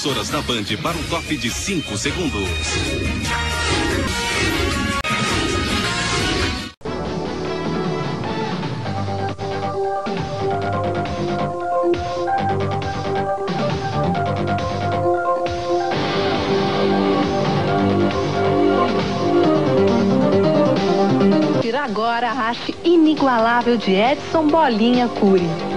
Emissoras da Band, para um top de 5 segundos. Agora a arte inigualável de Edson Bolinha Cury.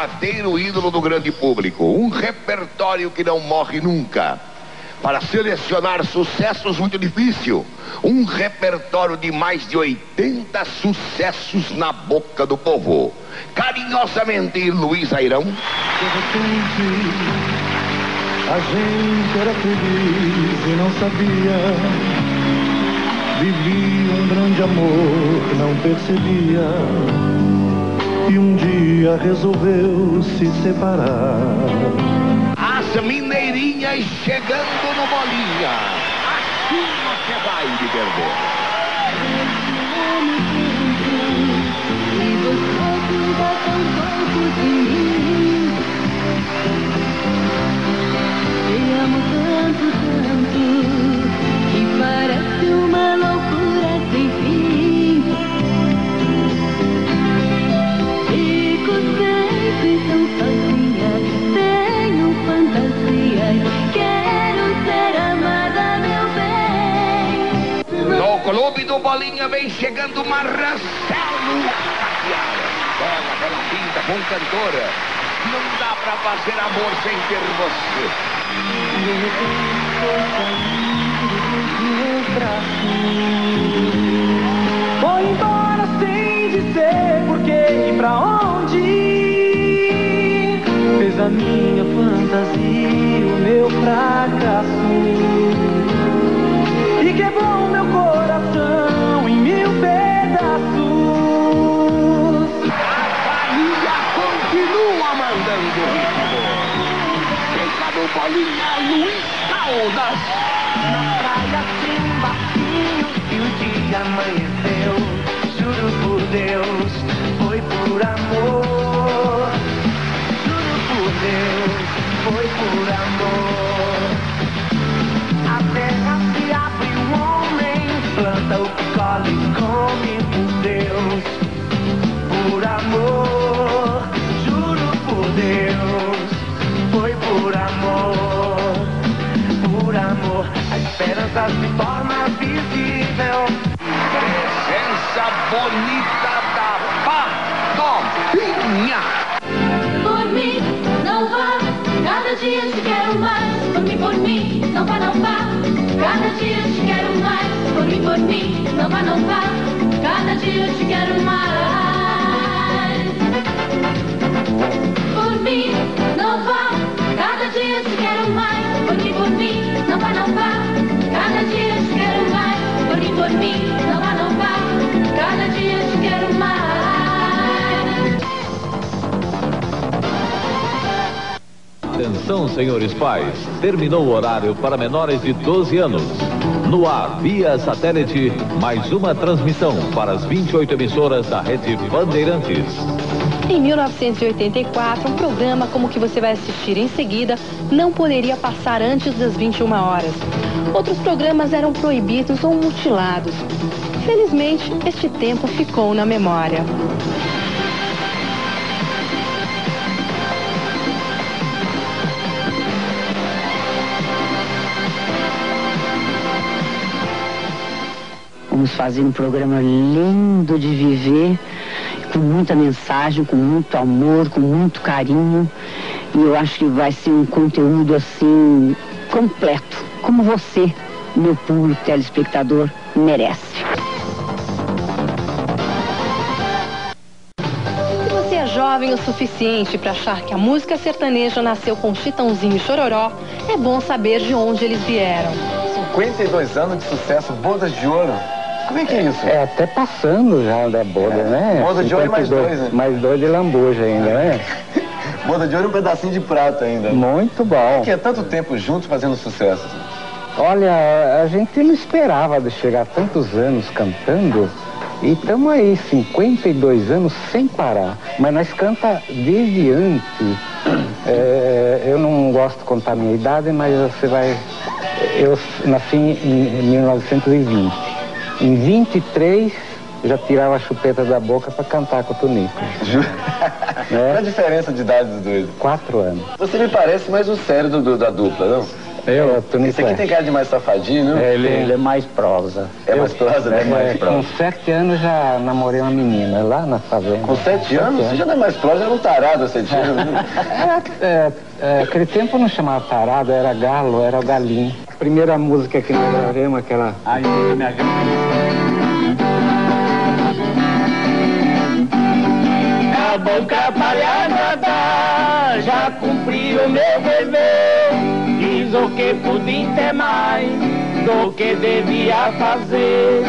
Verdadeiro ídolo do grande público, um repertório que não morre nunca. Para selecionar sucessos muito difícil, um repertório de mais de 80 sucessos na boca do povo. Carinhosamente, Luiz Airão. De repente, a gente era feliz e não sabia. Vivia um grande amor, não percebia. E um dia resolveu se separar. As mineirinhas chegando no bolinha. Assim você vai me perder. Bolinha vem chegando Marcelo. Bela, bela pinta, bom cantora. Não dá pra fazer amor sem ter você. Foi embora sem dizer porquê e pra onde. Fez a minha fantasia o meu fracasso. Chega no Bolinha Luiz Caldas. Na Por mim, não vá, não vá, cada dia te quero mais. Por mim, não vá, cada dia te quero mais. Por mim, por mim, não vá, não vá, cada dia te quero mais. Por mim, por mim, não vá, não vá, cada dia te quero mais. Atenção, senhores pais. Terminou o horário para menores de 12 anos. No ar, via satélite, mais uma transmissão para as 28 emissoras da rede Bandeirantes. Em 1984, um programa como o que você vai assistir em seguida não poderia passar antes das 21 horas. Outros programas eram proibidos ou mutilados. Felizmente, este tempo ficou na memória. Vamos fazer um programa lindo de viver, com muita mensagem, com muito amor, com muito carinho. E eu acho que vai ser um conteúdo assim completo, como você, meu público telespectador, merece. Se você é jovem o suficiente para achar que a música sertaneja nasceu com Chitãozinho e Chororó, é bom saber de onde eles vieram. 52 anos de sucesso, bodas de ouro. Como é que é isso? É, até passando já da boda, né? Boda de ouro mais 52, dois, né? Mais dois de lambuja ainda, né? Boda de ouro e um pedacinho de prata ainda. Muito bom. Que é tanto tempo juntos fazendo sucesso. Olha, a gente não esperava de chegar tantos anos cantando e estamos aí, 52 anos sem parar. Mas nós canta desde antes. É, eu não gosto de contar a minha idade, mas você vai. Eu nasci em 1920. Em 23 já tirava a chupeta da boca para cantar com o Tunico. Qual é a diferença de idade dos dois? Quatro anos. Você me parece mais o sério do, do- da dupla, não? Eu, o Tunico Esse aqui é. tem cara de mais safadinho, não? Ele, ele é mais prosa. É mais prosa, né? É, mais com prosa. sete anos já namorei uma menina lá na fazenda. Com sete anos? Você já não é mais prosa, era um tarado há sete anos. né? É, é, é, aquele tempo não chamava tarado, era galo, era o galinho. Primeira música que nós gravamos, aquela. Ai, minha A boca palhada já cumpri o meu dever. Fiz o que pude ter mais do que devia fazer.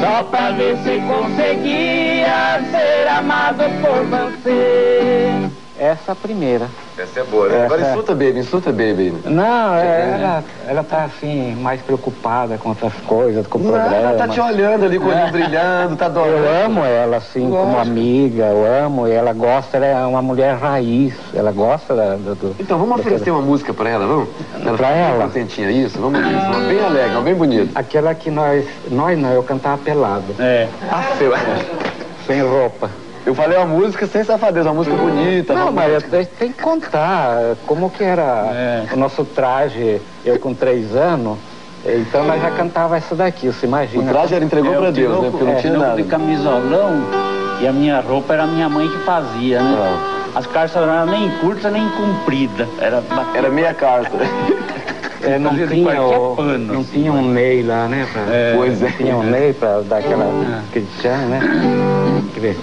Só pra ver se conseguia ser amado por você. Essa primeira. Essa é boa, né? Agora Essa- insulta, baby, insulta, baby. Não, é, ela, ela tá assim, mais preocupada com outras coisas, com o Não, programa. ela tá te olhando ali com o olhinho brilhando, tá adorando. Eu amo ela, assim, como Lógico. amiga, eu amo, e ela gosta, ela é uma mulher raiz, ela gosta da, do, do- Então, vamos oferecer uma música pra ela, vamos? Pra fica ela? contentinha, isso? Vamos ver, uma bem alegre, uma bem bonita. Aquela que nós, nós não, eu cantava pelado. É. Ah, seu... Sem roupa. Eu falei uma música sem safadeza, uma música bonita. Não, mas tem que contar como que era o nosso traje, eu com três anos, então nós já cantava essa daqui, você imagina. O traje era entregou pra Deus, né? Porque não É, tinha não, nada. de camisolão e a minha roupa era a minha mãe que fazia, né? Ah. As calças não eram nem curtas nem compridas. Era, Era meia carta. É, não, tinha o, pano, não assim, tinha um Ney lá, né? Pra, Pois é. Não tinha um Ney pra dar aquela. aquele tchan, né? Quer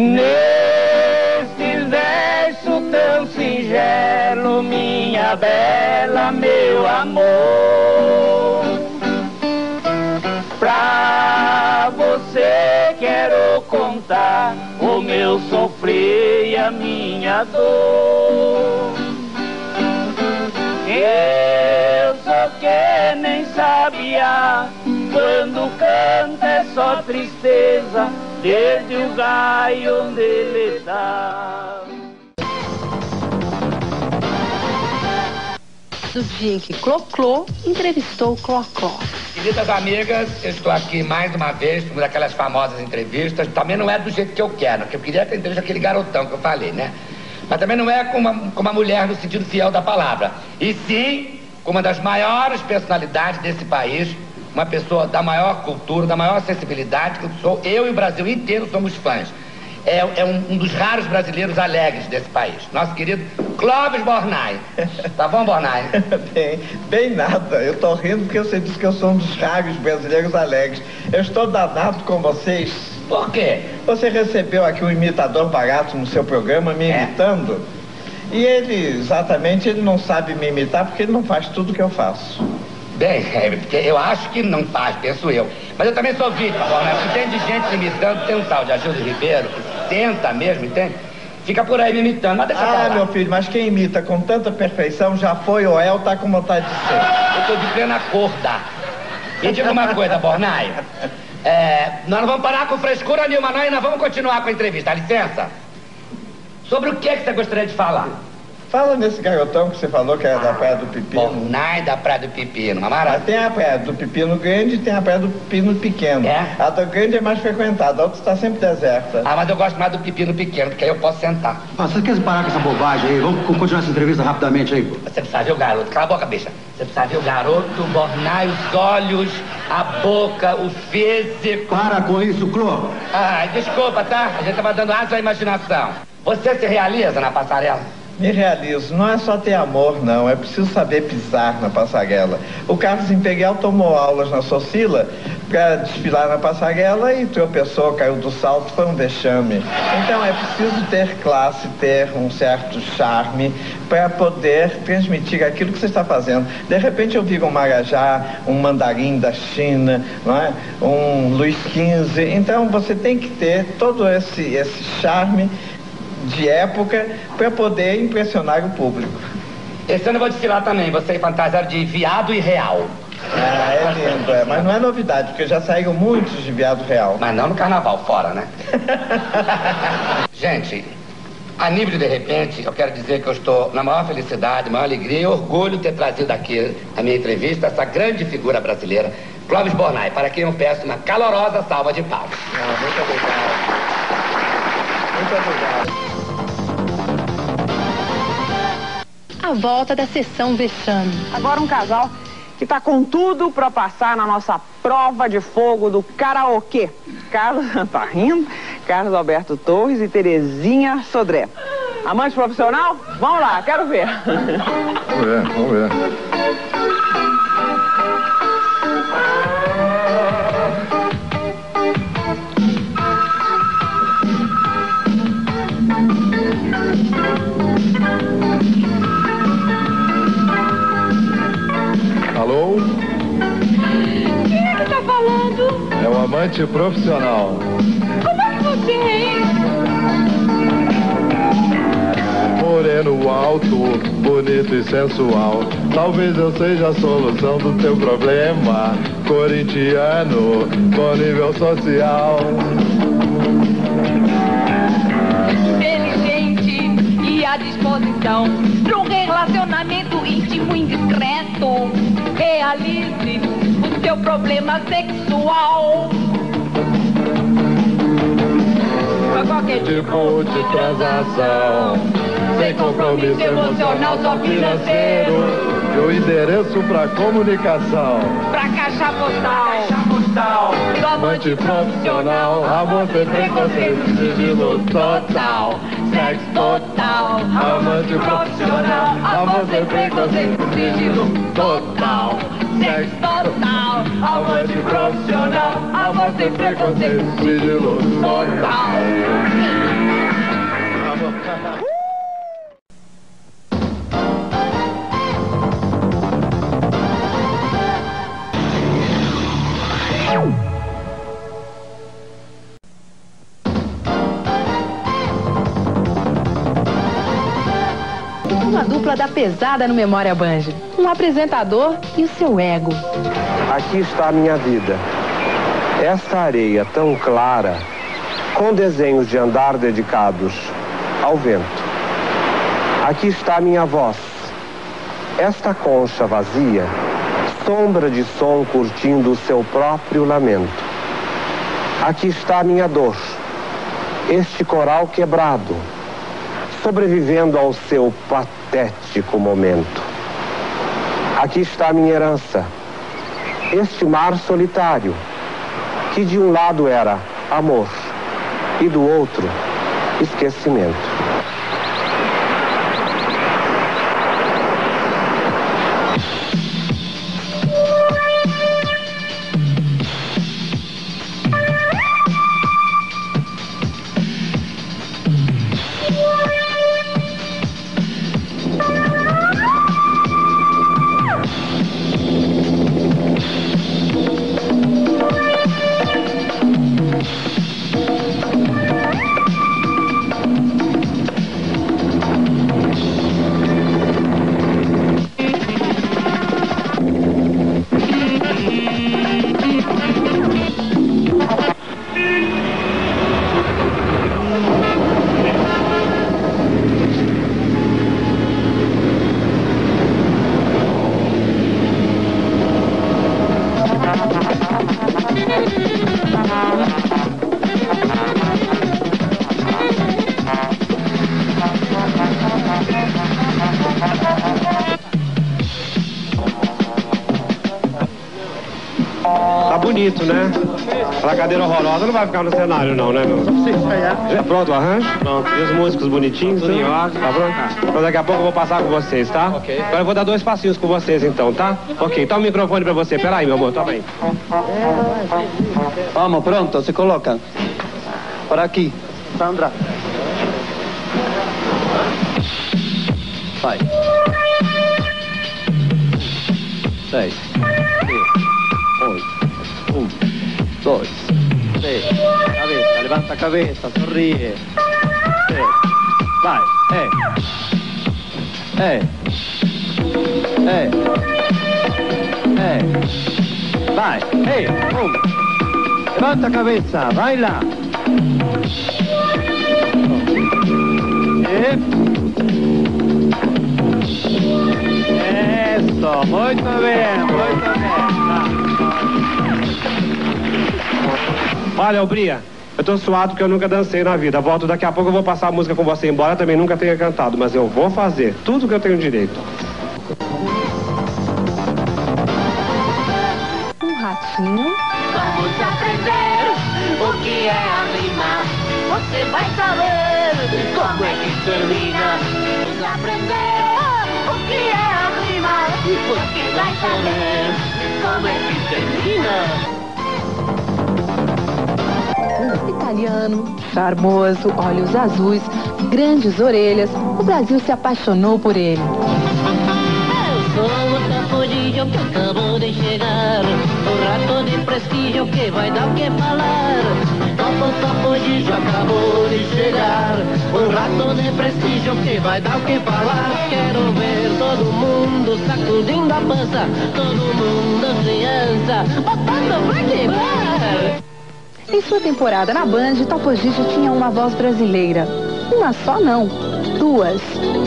Nesse verso tão singelo, minha bela, meu amor. Pra você quero contar o meu sofrer e a minha dor. Eu sou que nem sabia quando canta é só tristeza desde o gaio onde ele tá. Do dia em que Clô-Clô entrevistou Cló-Cló. Queridas amigas, eu estou aqui mais uma vez para uma daquelas famosas entrevistas. Também não é do jeito que eu quero, que eu queria que a entrevista aquele garotão que eu falei, né? Mas também não é com uma, com uma mulher no sentido fiel da palavra. E sim com uma das maiores personalidades desse país, uma pessoa da maior cultura, da maior sensibilidade, que sou eu e o Brasil inteiro somos fãs. É, é um, um dos raros brasileiros alegres desse país. Nosso querido Clóvis Bornai. Tá bom, Bornai? Bem, bem nada. Eu tô rindo porque você disse que eu sou um dos raros brasileiros alegres. Eu estou danado com vocês. Por quê? Você recebeu aqui um imitador barato no seu programa me imitando. E ele, exatamente, ele não sabe me imitar porque ele não faz tudo que eu faço. Bem, é, porque eu acho que não faz, penso eu. Mas eu também sou vítima, Bornai, porque tem de gente imitando, tem um tal de Agildo Ribeiro, que tenta mesmo, entende? Fica por aí me imitando, mas deixa Ah, meu filho, mas quem imita com tanta perfeição já foi ou é ou tá com vontade de ser. Eu tô de plena corda. Me diga uma coisa, Bornai. É, nós não vamos parar com frescura nenhuma, não, e nós vamos continuar com a entrevista. Dá licença. Sobre o que, é que você gostaria de falar? Fala nesse garotão que você falou que era da Praia do Pepino. Bornai da Praia do Pepino, uma Mas tem a Praia do Pepino grande e tem a Praia do Pepino pequeno. A da grande é mais frequentada, a outra está sempre deserta. Ah, mas eu gosto mais do pepino pequeno, porque aí eu posso sentar. Ah, vocês querem parar com essa bobagem aí? Vamos continuar essa entrevista rapidamente aí. Você precisa ver o garoto. Cala a boca, bicha. Você precisa ver o garoto, Bornai, os olhos, a boca, o físico. Para com isso, Clô. Ai, desculpa, tá? A gente tava dando asa à imaginação. Você se realiza na passarela? Me realizo, não é só ter amor, não, é preciso saber pisar na passarela. O Carlos Imperial tomou aulas na Socila para desfilar na passarela e tropeçou, caiu do salto, foi um vexame. Então é preciso ter classe, ter um certo charme para poder transmitir aquilo que você está fazendo. De repente eu vi um Marajá, um mandarim da China, não é? um Luiz XV. Então você tem que ter todo esse, esse charme de época para poder impressionar o público. Esse ano eu vou desfilar também, você é fantasiado de viado e real. Ah, é lindo, é. Mas não é novidade, porque já saíram muitos de viado real. Mas não no carnaval, fora, né? Gente, a nível de, repente, eu quero dizer que eu estou na maior felicidade, maior alegria e orgulho de ter trazido aqui a minha entrevista essa grande figura brasileira, Clóvis Bornai, para quem eu peço uma calorosa salva de palmas. Ah, muito obrigado. Muito A volta da sessão vexame. Agora um casal que tá com tudo para passar na nossa prova de fogo do karaokê. Carlos, tá rindo? Carlos Alberto Torres e Terezinha Sodré. Amante profissional? Vamos lá, quero ver. Vamos ver, vamos ver. Amante profissional. Como é que você é? Moreno alto, bonito e sensual. Talvez eu seja a solução do teu problema. Corintiano, com nível social. Inteligente e à disposição para um relacionamento íntimo e discreto. Realize seu problema sexual. Pra qualquer tipo de transação. Sem compromisso emocional, só financeiro. E o endereço pra comunicação. Pra caixa postal. Amante profissional, amor sem preconceito, sigilo total. Sexo total. Amante profissional, amor sem preconceito, sigilo total. Sexo total. Amante profissional. Amor sem preconceito. Sigilo total. Pesada no Memória Band. Um apresentador e o seu ego. Aqui está a minha vida. Esta areia tão clara, com desenhos de andar dedicados ao vento. Aqui está a minha voz. Esta concha vazia, sombra de som curtindo o seu próprio lamento. Aqui está a minha dor. Este coral quebrado, sobrevivendo ao seu patético momento. Aqui está a minha herança. Este mar solitário, que de um lado era amor e do outro esquecimento. Não vai ficar no cenário, não, né, meu? Já pronto o arranjo? Pronto. E os músicos bonitinhos? Tudo em ordem. Tá pronto? Então daqui a pouco eu vou passar com vocês, tá? Ok. Agora eu vou dar dois passinhos com vocês, então, tá? Ok, toma o microfone pra você. Peraí, meu amor, toma aí. Vamos, pronto, se colocan. Por aquí. Sandra. Vai. Seis. Levanta a cabeça. Sorríe. Sete. vai. É. É. É. É. Vai. Ei, um. Levanta a cabeça, vai lá. Isso, muito bem, muito bem. Olha, Bria, eu tô suado porque eu nunca dancei na vida. Volto daqui a pouco, eu vou passar a música com você, embora também nunca tenha cantado, mas eu vou fazer tudo que eu tenho direito. Um ratinho. Vamos aprender o que é a rima. Você vai saber como é que termina. Vamos aprender o que é a rima. Você vai saber como é que termina. Italiano, charmoso, olhos azuis, grandes orelhas. O Brasil se apaixonou por ele. Eu sou o Tapodillo que acabou de chegar O rato de prestígio que vai dar o que falar Topo Tapodillo acabou de chegar O rato de prestígio que vai dar o que falar Quero ver todo mundo sacudindo a pança Todo mundo criança botando pra quebrar Em sua temporada na Band, Topo Gigio tinha uma voz brasileira. Uma só não, duas.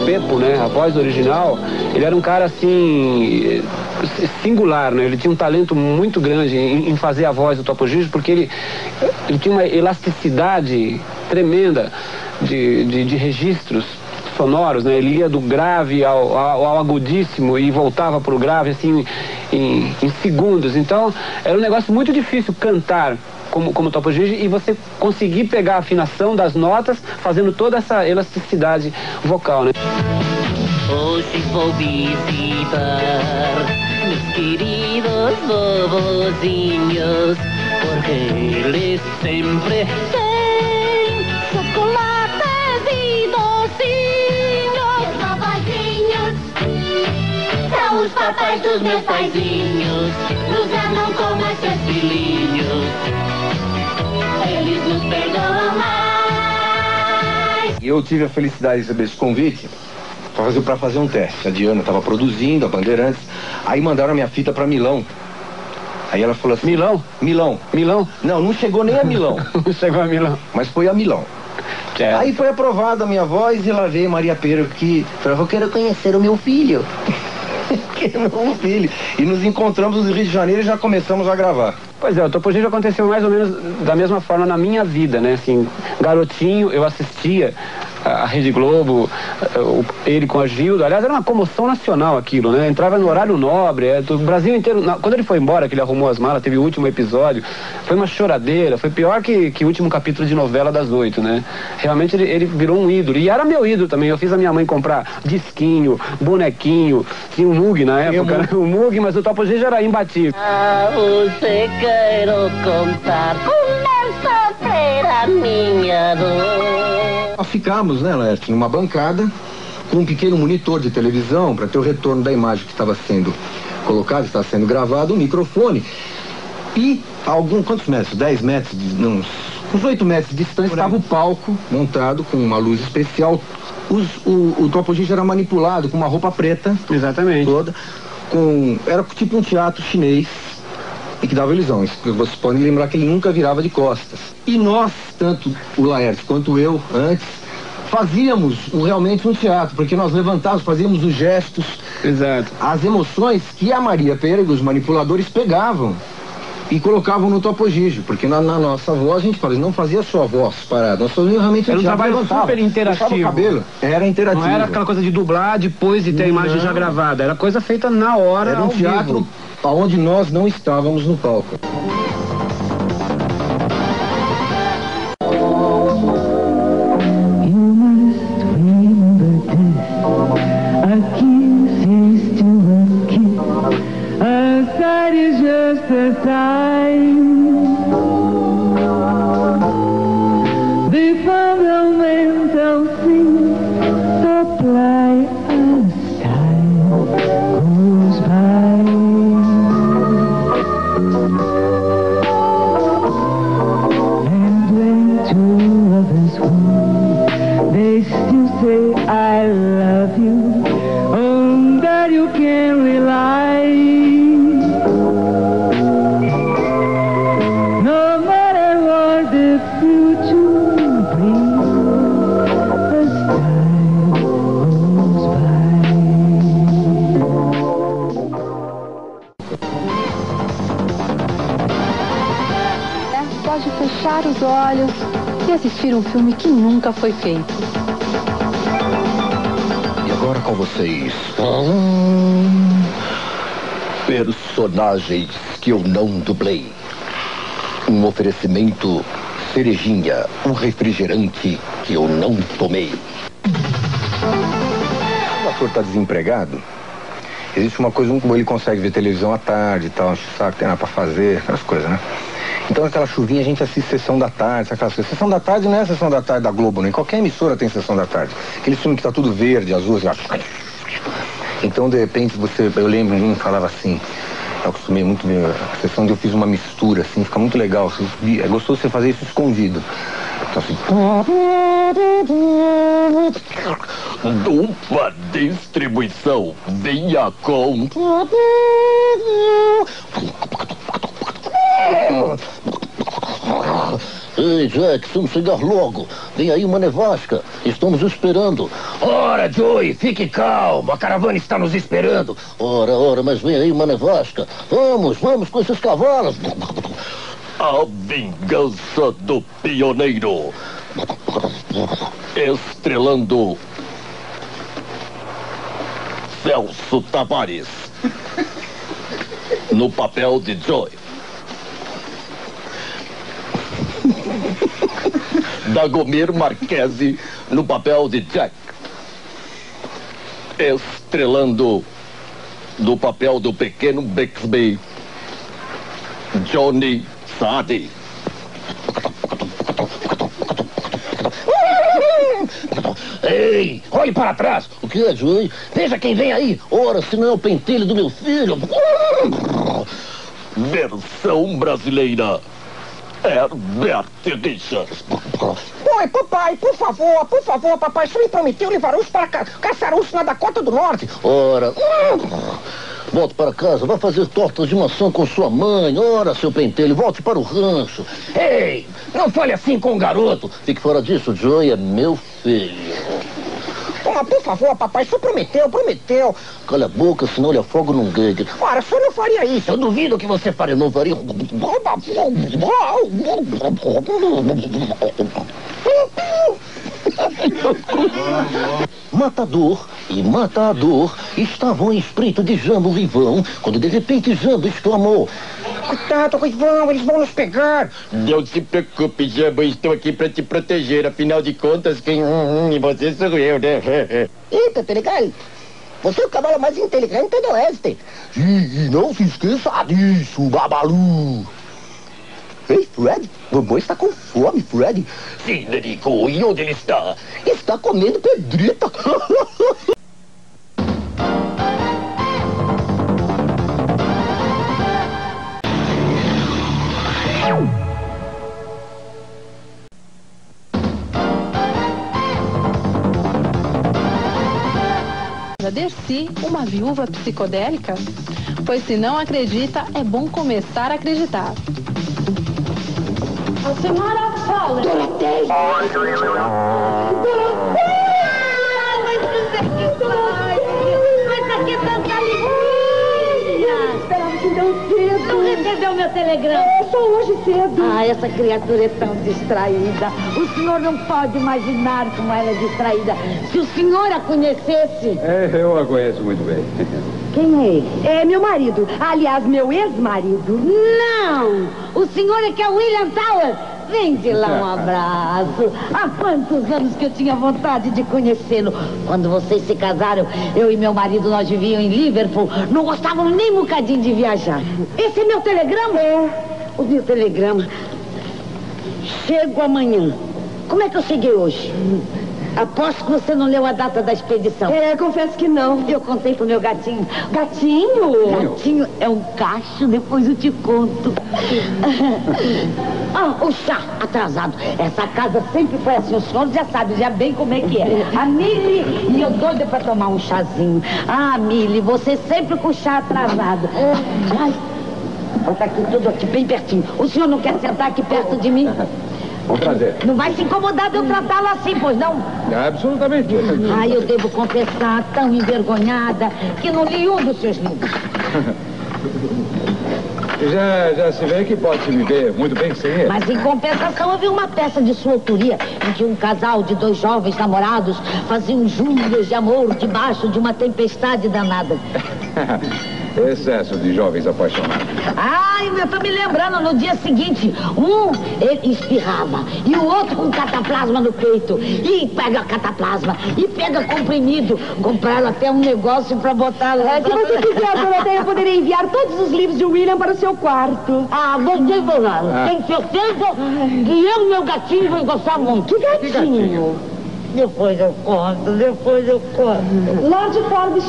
Pepo, né, a voz original, ele era um cara assim singular, né? Ele tinha um talento muito grande em, fazer a voz do Topo Gigio, porque ele, ele tinha uma elasticidade tremenda de, de, de registros sonoros, né? Ele ia do grave ao, ao, ao agudíssimo e voltava para o grave assim em, em segundos. Então era um negócio muito difícil cantar como, como Topo Gigio e você conseguir pegar a afinação das notas fazendo toda essa elasticidade vocal, né? Hoje vou visitar meus queridos vovozinhos, porque eles sempre têm chocolates e docinhos. Vovozinhos são os papais dos meus paizinhos, nos amam como seus filhinhos. Eles nos perdoam mais. E eu tive a felicidade de receber esse convite para fazer, pra fazer um teste. A Diana estava produzindo, a Bandeirantes. Aí mandaram a minha fita para Milão. Aí ela falou assim. Milão? Milão. Milão? Não, não chegou nem a Milão. não chegou a Milão. Mas foi a Milão. Aí foi aprovada a minha voz e lá veio Maria Pedro que falou, eu quero conhecer o meu filho. meu filho. E nos encontramos no Rio de Janeiro e já começamos a gravar. Pois é, o Topo Gigio aconteceu mais ou menos da mesma forma na minha vida, né? Assim, garotinho, eu assistia a Rede Globo, eh, o- ele com a Gilda. Aliás, era uma comoção nacional aquilo, né? Entrava no horário nobre, é, do Brasil inteiro. na- Quando ele foi embora, que ele arrumou as malas, teve o último episódio, foi uma choradeira, foi pior que, que o último capítulo de novela das oito, né? Realmente ele, ele virou um ídolo. E era meu ídolo também. Eu fiz a minha mãe comprar disquinho, bonequinho, tinha um Mug na época, né? o Mug, mas o Topo Gigio era imbatível. A você quero contar como sofrer a minha dor. Nós ficamos, né, Laerte, numa bancada com um pequeno monitor de televisão para ter o retorno da imagem que estava sendo colocada, estava sendo gravado, um microfone. E algum, quantos metros? 10 metros, uns, uns 8 metros de distância estava o palco montado com uma luz especial. Os- o, o Topo era manipulado com uma roupa preta. Exatamente. Toda. Com, era tipo um teatro chinês e que dava ilusão. Isso, Vocês podem lembrar que ele nunca virava de costas. E nós, tanto o Laerte quanto eu, antes, fazíamos realmente um teatro, porque nós levantávamos, fazíamos os gestos, Exato. as emoções que a Maria Pêrega, os manipuladores, pegavam e colocavam no Topo Gigio, porque na, na nossa voz a gente fazia, não fazia só a voz parada, nós fazíamos realmente Era um trabalho levantava, super interativo. o cabelo, era interativo. Não era aquela coisa de dublar depois de ter a imagem Não. já gravada. Era coisa feita na hora, Era um ao teatro vivo. Onde nós não estávamos no palco. Foi feito. E agora com vocês. Personagens que eu não dublei. Um oferecimento cerejinha, um refrigerante que eu não tomei. O ator está desempregado, existe uma coisa, como ele consegue ver televisão à tarde e tal, saco, tem nada pra fazer, aquelas coisas, né? Então aquela chuvinha a gente assiste sessão da tarde, coisas. Sessão da tarde não é a sessão da tarde da Globo, nem qualquer emissora tem sessão da tarde. Aquele filme que tá tudo verde, azul, assim, então de repente você, eu lembro um falava assim, eu acostumei muito ver a sessão onde eu fiz uma mistura, assim, fica muito legal. É gostoso você fazer isso escondido. Então assim. Dupla distribuição. Venha com. Ei, Jackson, chegar logo. Vem aí uma nevasca. Estamos esperando. Ora, Joey, fique calmo. A caravana está nos esperando. Ora, ora, mas vem aí uma nevasca. Vamos, vamos com esses cavalos. A vingança do pioneiro. Estrelando Celso Tavares. No papel de Joy. Dagomir Marquese no papel de Jack. Estrelando no papel do pequeno Bixby. Johnny Sade. Ei, olhe para trás. O que é, Joey? Veja quem vem aí. Ora, se não é o pentelho do meu filho. Versão brasileira. Herbert Richards. Oi, papai, por favor, por favor, papai, só me prometeu levar urso para ca caçar urso na Dakota do Norte. Ora, volte para casa, vá fazer tortas de maçã com sua mãe. Ora, seu pentelho, volte para o rancho. Ei, não fale assim com o garoto. Fique fora disso, Joey é meu filho. Ah, por favor, papai, só prometeu, prometeu. Cala a boca, senão lhe afogo num gag. Ora, senhor não faria isso. Eu duvido que você faria, não faria. Matador e Matador estavam em espírito de Jambo Rivão, quando de repente Jambo exclamou: Cuidado, Ruivão, eles vão nos pegar. Não se preocupe, Jambo, estou aqui para te proteger. Afinal de contas, quem. Hum, hum, você sou eu, né? Eita, tá legal? Você é o cavalo mais inteligente do oeste. E, e não se esqueça disso, Babalu. Ei, Fred, mamãe está com fome, Fred. Sim, Nerico, e onde ele está? Está comendo pedrita. A Dercy, uma viúva psicodélica? Pois se não acredita, é bom começar a acreditar. A senhora fala. Dorotei! Mas aqui tanta alegria! Esperava que tão cedo. Não recebeu meu telegrama? É, só hoje cedo. Ah, essa criatura é tão distraída. O senhor não pode imaginar como ela é distraída. Se o senhor a conhecesse... É, eu a conheço muito bem. Quem é ele? É meu marido. Aliás, meu ex-marido. Não! O senhor é que é o William Tower. Vem de lá um abraço. Há quantos anos que eu tinha vontade de conhecê-lo. Quando vocês se casaram, eu e meu marido, nós vivíamos em Liverpool. Não gostávamos nem um bocadinho de viajar. Esse é meu telegrama? É, o meu telegrama. Chego amanhã. Como é que eu cheguei hoje? Aposto que você não leu a data da expedição. É, confesso que não. Eu contei pro meu gatinho. Gatinho? Gatinho é um cacho, depois eu te conto. ah, o chá atrasado. Essa casa sempre foi assim, o senhor já sabe, já bem como é que é. A Mili e eu doida pra tomar um chazinho. Ah, Mili, você sempre com o chá atrasado. Ai, tá aqui tudo aqui bem pertinho. O senhor não quer sentar aqui perto de mim? Com prazer. Não vai se incomodar de eu tratá-lo assim, pois não? Absolutamente. Ai, eu devo confessar, tão envergonhada, que não li um dos seus livros. Já, já se vê que pode se viver muito bem sem ele. Mas em compensação, eu vi uma peça de sua autoria em que um casal de dois jovens namorados faziam júbilos de amor debaixo de uma tempestade danada. Excesso de jovens apaixonados. Ai, eu tô me lembrando, no dia seguinte, um ele espirrava e o outro com cataplasma no peito. E pega cataplasma e pega comprimido. Compraram até um negócio pra botar lá. É, se você quiser, Doroteia, eu poderia enviar todos os livros de William para o seu quarto. Ah, tem problema. Ah. Tem certeza que eu e meu gatinho vão gostar muito. Que gatinho? Depois eu conto, depois eu conto. Lord Forbes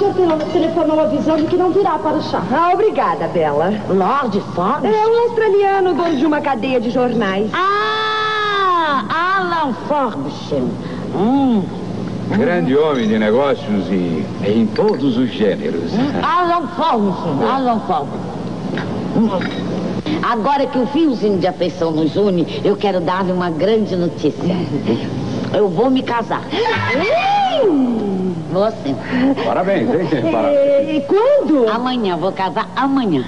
telefonou avisando que não virá para o chá. Ah, obrigada, Bela. Lord Forbes? É um australiano, dono de uma cadeia de jornais. Ah, Alan Forbes. Hum. Grande homem de negócios e em todos os gêneros. Alan Forbes, Alan Forbes. Hum. Agora que o fiozinho de afeição nos une, eu quero dar-lhe uma grande notícia. Eu vou me casar. Vou sim. Parabéns, hein? Parabéns. E, quando? Amanhã, vou casar amanhã.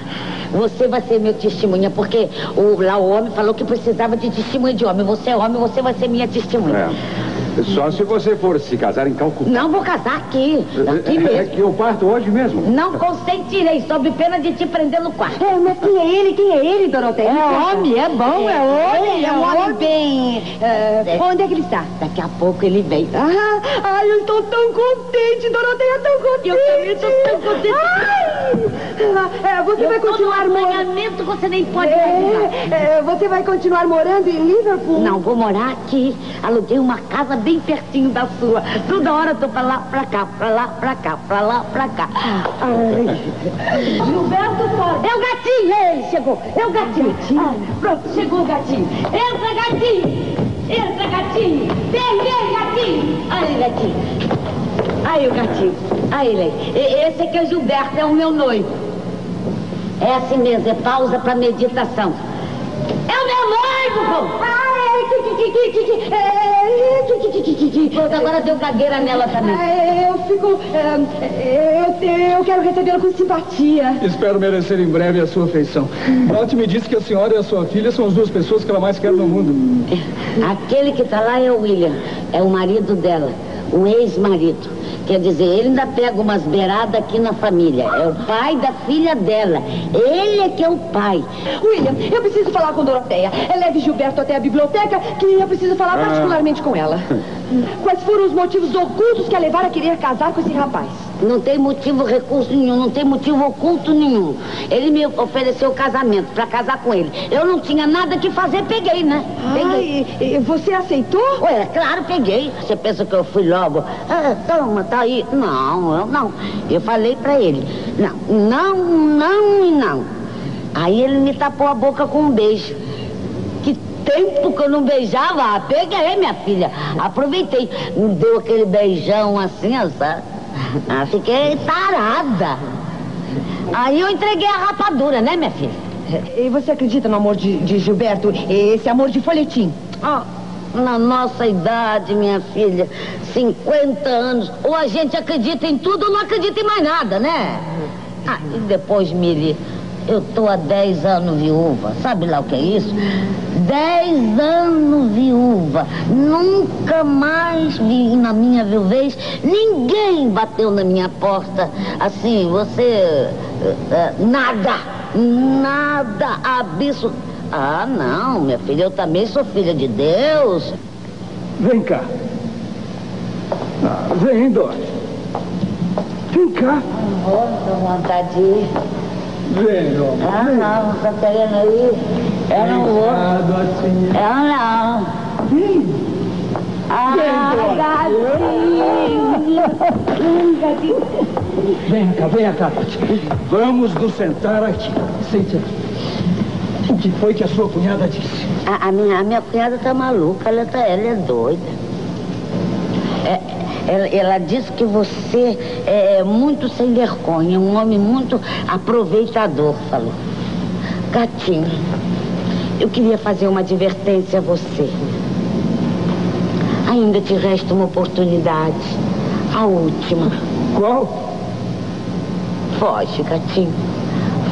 Você vai ser meu testemunha, porque o, lá o homem falou que precisava de testemunha de homem. Você é homem, você vai ser minha testemunha. É. Só se você for se casar em Calcutá. Não vou casar aqui, aqui É mesmo. que eu parto hoje mesmo. Não consentirei, sob pena de te prender no quarto. É, mas quem é ele? Quem é ele, Doroteia? É homem, é bom, é homem, É um homem bem... eh, onde é que ele está? Daqui a pouco ele vem. Ah, ai, eu estou tão contente, Doroteia, tão contente. Eu também estou tão contente. Ai, é, você Eu vai continuar morando... você nem pode. É, é, você vai continuar morando em Liverpool? Não, vou morar aqui. Aluguei uma casa bem pertinho da sua. Toda hora eu tô pra lá, pra cá, pra lá, pra cá, pra lá, pra cá. Gilberto Forbes. É o gatinho, ele chegou. É o gatinho. Ah, pronto, chegou o gatinho. Entra, gatinho. Entra, gatinho. Vem, vem, gatinho. Aí, gatinho. Aí, o gatinho. Aí, ele. aí. E- Esse aqui é o Gilberto, é o meu noivo. É assim mesmo, é pausa pra meditação. É o meu noivo, pô. Ai, que, que, que, que, que, é, que, que, que, que, que, que. Pronto, agora deu gagueira nela também. É, eu fico... é, eu, eu quero recebê-lo com simpatia. Espero merecer em breve a sua afeição. Bart me disse que a senhora e a sua filha são as duas pessoas que ela mais quer no mundo. Aquele que tá lá é o William, é o marido dela, o ex-marido. Quer dizer, ele ainda pega umas beiradas aqui na família. É o pai da filha dela. Ele é que é o pai. William, eu preciso falar com Doroteia. Leve Gilberto até a biblioteca, que eu preciso falar Ah. particularmente com ela. Quais foram os motivos ocultos que a levaram a querer casar com esse rapaz? Não tem motivo, recurso nenhum, não tem motivo oculto nenhum. Ele me ofereceu casamento pra casar com ele. Eu não tinha nada que fazer, peguei, né? Peguei. Ah, e, e você aceitou? Ué, claro, peguei. Você pensa que eu fui logo? Ah, toma, tá aí. Não, eu não. Eu falei pra ele, não, não, não e não. Aí ele me tapou a boca com um beijo. Que tempo que eu não beijava. Ah, Peguei, minha filha. Aproveitei. Me deu aquele beijão assim, sabe? Ah, fiquei tarada. Aí eu entreguei a rapadura, né, minha filha? E você acredita no amor de, de Gilberto? Esse amor de folhetim? Ah, na nossa idade, minha filha, 50 anos, ou a gente acredita em tudo ou não acredita em mais nada, né? Ah, e depois, Mili, eu tô há 10 anos viúva, sabe lá o que é isso? 10 anos viúva, nunca mais vi na minha viuvez, ninguém bateu na minha porta, assim, você, eh, eh, nada, nada, absolutamente. Ah, não, minha filha, eu também sou filha de Deus. Vem cá. Ah, vem, Dora. Vem cá. Não vou, não vontade de ir. Amor. Ah, não, tá querendo ir? Eu não vou. Ah, Dotinha. Eu não. Ah, gatinho. Vem cá, vem cá. Vamos nos sentar aqui. Sente aqui. O que foi que a sua cunhada disse? A, a minha, a minha cunhada tá maluca, ela, tá, ela é doida. É, ela, ela disse que você é muito sem vergonha, um homem muito aproveitador, falou. Gatinho, eu queria fazer uma advertência a você. Ainda te resta uma oportunidade. A última. Qual? Foge, gatinho.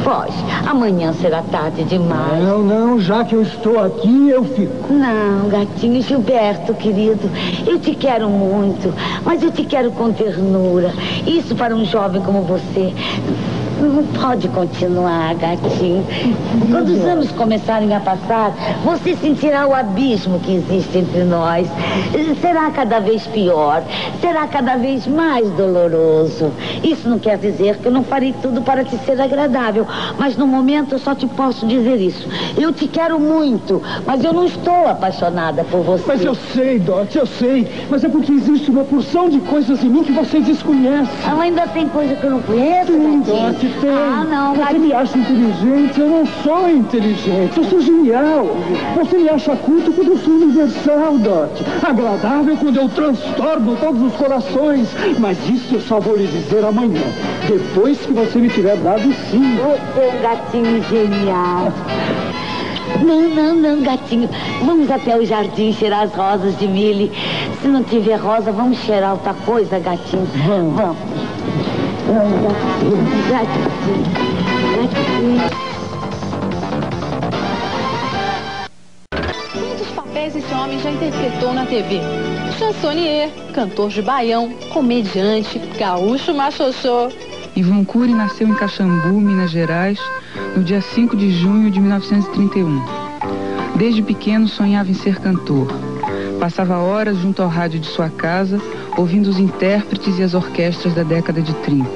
Foge. Amanhã será tarde demais. Não, não, já que eu estou aqui, eu fico. Não, gatinho Gilberto, querido, eu te quero muito, mas eu te quero com ternura. Isso para um jovem como você. Não pode continuar, gatinho. Quando os anos começarem a passar, você sentirá o abismo que existe entre nós. Será cada vez pior, será cada vez mais doloroso. Isso não quer dizer que eu não farei tudo para te ser agradável, mas no momento eu só te posso dizer isso. Eu te quero muito, mas eu não estou apaixonada por você. Mas eu sei, Dot, eu sei. Mas é porque existe uma porção de coisas em mim que você desconhece. Ah, ainda tem coisa que eu não conheço, Sim? Dot, tem. Ah, não, Você me acha inteligente, eu não sou inteligente. Eu sou genial. Você me acha culto quando eu sou universal, Dot. Agradável quando eu transtorno todos os corações. Mas isso eu só vou lhe dizer amanhã. Depois que você me tiver dado sim. Você é um gatinho genial. Não, não, não, gatinho. Vamos até o jardim cheirar as rosas de milho. Se não tiver rosa, vamos cheirar outra coisa, gatinho. Vamos. Vamos. Quantos papéis esse homem já interpretou na TV? Chansonnier, cantor de baião, comediante, gaúcho machoxô. Ivon Cury nasceu em Caxambu, Minas Gerais, no dia 5 de junho de 1931. Desde pequeno sonhava em ser cantor. Passava horas junto ao rádio de sua casa, ouvindo os intérpretes e as orquestras da década de 30.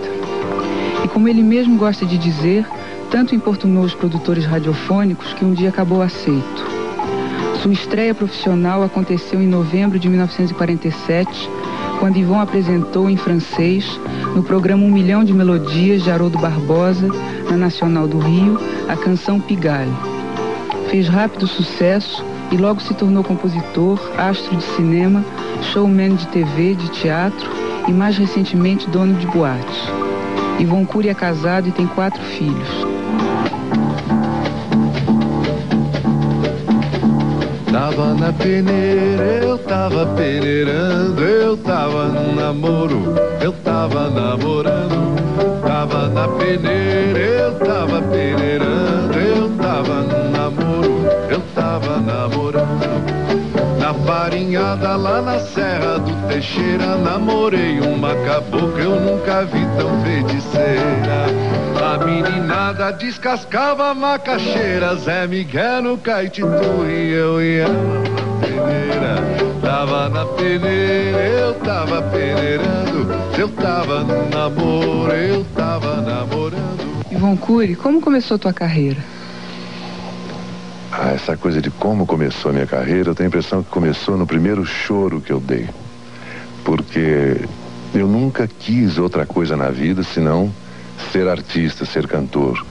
E como ele mesmo gosta de dizer, tanto importunou os produtores radiofônicos que um dia acabou aceito. Sua estreia profissional aconteceu em novembro de 1947, quando Ivon apresentou em francês, no programa Um Milhão de Melodias de Haroldo Barbosa, na Nacional do Rio, a canção Pigalle. Fez rápido sucesso e logo se tornou compositor, astro de cinema, showman de TV, de teatro e mais recentemente dono de boate. Ivon Cury é casado e tem quatro filhos. Tava na peneira, eu tava peneirando, eu tava no namoro, eu tava namorando. Tava na peneira, eu tava peneirando, eu tava tava namorando. Na farinhada lá na Serra do Teixeira, namorei uma cabocla, eu nunca vi tão feiticeira. A meninada descascava macaxeira, Zé Miguel no Caetitu e eu e ela na peneira. Tava na peneira, eu tava peneirando, eu tava no namoro, eu tava namorando. Ivon Cury, como começou tua carreira? Ah, essa coisa de como começou a minha carreira, eu tenho a impressão que começou no primeiro choro que eu dei. Porque eu nunca quis outra coisa na vida senão ser artista, ser cantor.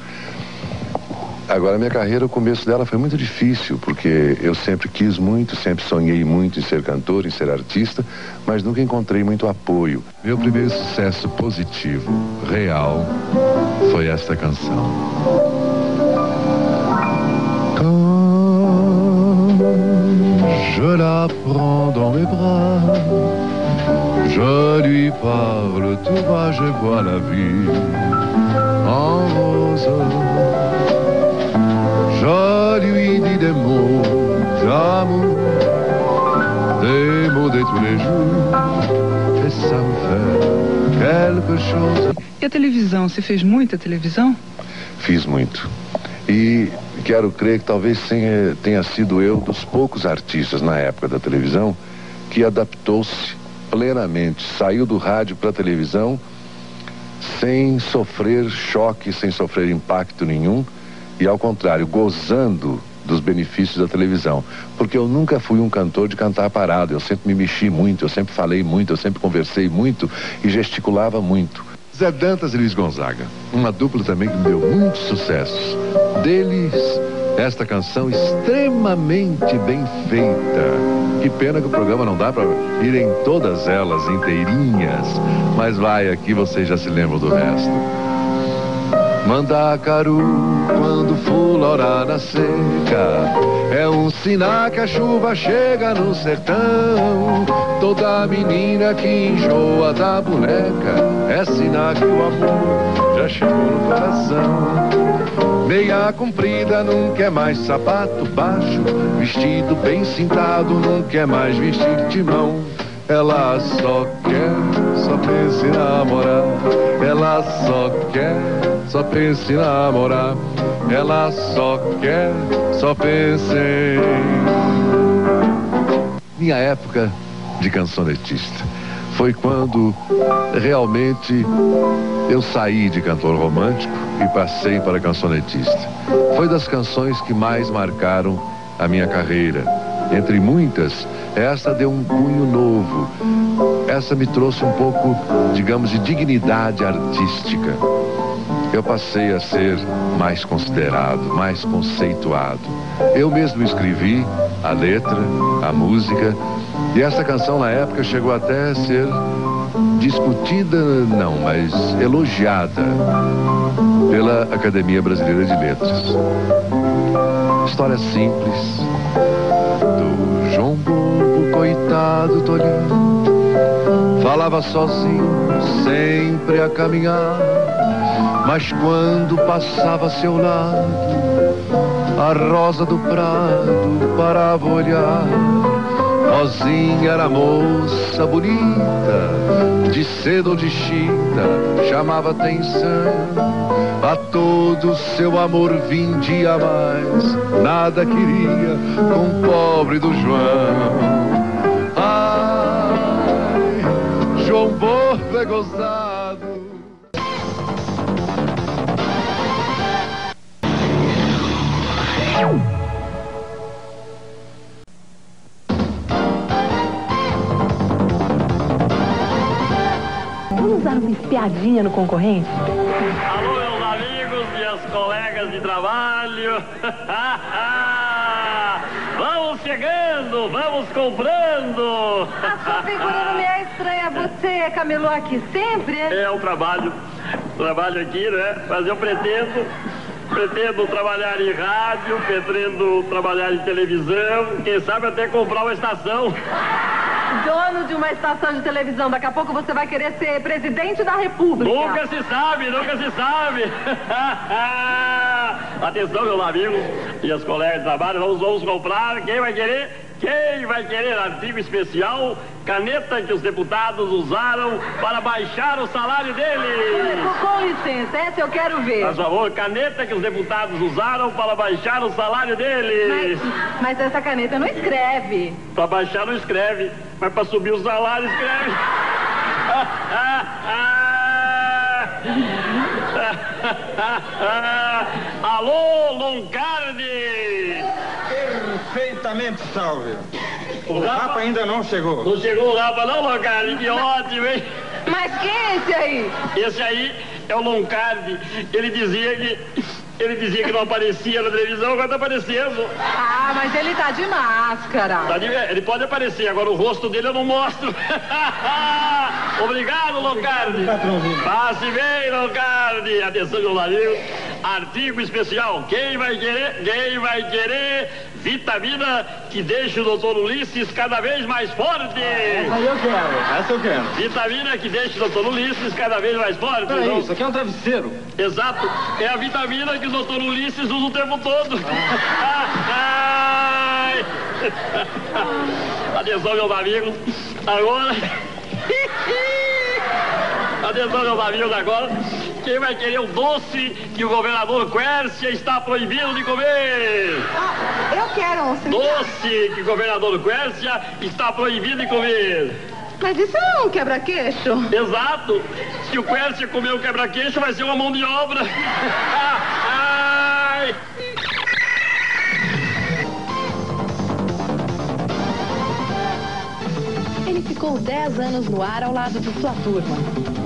Agora, minha carreira, o começo dela foi muito difícil, porque eu sempre quis muito, sempre sonhei muito em ser cantor, em ser artista, mas nunca encontrei muito apoio. Meu primeiro sucesso positivo, real, foi esta canção. Je la prends dans mes bras, je lui parle tout bas, je vois la vie en rose. Je lui dis des mots d'amour, des mots de tous les jours, et ça me fait quelque chose. E a televisão? Você fez muita televisão? Fiz muito. E quero crer que talvez tenha, sido eu dos poucos artistas na época da televisão que adaptou-se plenamente, saiu do rádio para a televisão sem sofrer choque, sem sofrer impacto nenhum e ao contrário, gozando dos benefícios da televisão. Porque eu nunca fui um cantor de cantar parado, eu sempre me mexi muito, eu sempre falei muito, eu sempre conversei muito e gesticulava muito. Zé Dantas e Luiz Gonzaga, uma dupla também que me deu muitos sucessos. Deles, esta canção extremamente bem feita. Que pena que o programa não dá para ir em todas elas inteirinhas, mas vai aqui vocês já se lembram do resto. Mandacaru, quando florar na seca, é um sinal que a chuva chega no sertão. Toda menina que enjoa da boneca, é sinal que o amor já chegou no coração. Meia comprida nunca é mais sapato baixo, vestido bem cintado nunca é mais vestir de mão. Ela só quer, só pensa em namorar. Ela só quer, só pensa em namorar. Ela só quer, só pensa em. Minha época de cancionetista foi quando realmente eu saí de cantor romântico e passei para cancionetista. Foi das canções que mais marcaram a minha carreira. Entre muitas, essa deu um cunho novo. Essa me trouxe um pouco, digamos, de dignidade artística. Eu passei a ser mais considerado, mais conceituado. Eu mesmo escrevi a letra, a música, e essa canção na época chegou até a ser discutida, não, mas elogiada pela Academia Brasileira de Letras. História simples do João Bobo, coitado Tolinho. Falava sozinho, sempre a caminhar, mas quando passava a seu lado, a rosa do prado parava olhar. Rosinha era moça bonita, de cedo ou de chita, chamava atenção. A todo seu amor vindia mais, nada queria com o pobre do João. Gozado. Vamos dar uma espiadinha no concorrente? Alô, meus amigos, minhas colegas de trabalho. vamos chegando, vamos comprando. A sua figura não me é estranha. Você camelou aqui sempre? É o trabalho. Trabalho aqui, né? Mas eu pretendo. Pretendo trabalhar em rádio, pretendo trabalhar em televisão, quem sabe até comprar uma estação. Dono de uma estação de televisão. Daqui a pouco você vai querer ser presidente da república. Nunca se sabe, nunca se sabe. Atenção, meus amigos e as colegas de trabalho, vamos comprar. Quem vai querer? Quem vai querer artigo especial? Caneta que os deputados usaram para baixar o salário deles. Com licença, essa eu quero ver. Por favor, caneta que os deputados usaram para baixar o salário deles. Mas, mas essa caneta não escreve. Para baixar não escreve, mas para subir o salário escreve. Alô, Loncardi! Salve. O Rapa ainda não chegou. Não chegou o Rapa não, Loncardi? Que ótimo, hein? Mas quem é esse aí? Esse aí é o Loncardi. Ele dizia que... Ele dizia que não aparecia na televisão, agora tá aparecendo. Ah, mas ele tá de máscara. Tá de- Ele pode aparecer, agora o rosto dele eu não mostro. Obrigado, Loncardi. Passe bem, Loncardi. Atenção, meu amigo. Artigo especial. Quem vai querer? Quem vai querer? Vitamina que deixa o doutor Ulisses cada vez mais forte. Essa aí eu quero. Essa eu quero. Vitamina que deixa o doutor Ulisses cada vez mais forte. Peraí, Não- isso aqui é um travesseiro. Exato. É a vitamina que o doutor Ulisses usa o tempo todo. Ai. Atenção, meus amigos. Agora. Atenção, meus amigos, agora. Quem vai querer o doce que o governador Quércia está proibindo de comer? Eu quero um. Doce que o governador Quércia está proibido de comer. Mas isso é um quebra-queixo. Exato. Se o Quércia comer o quebra-queixo, vai ser uma mão de obra. Ai. Ele ficou 10 anos no ar ao lado de sua turma.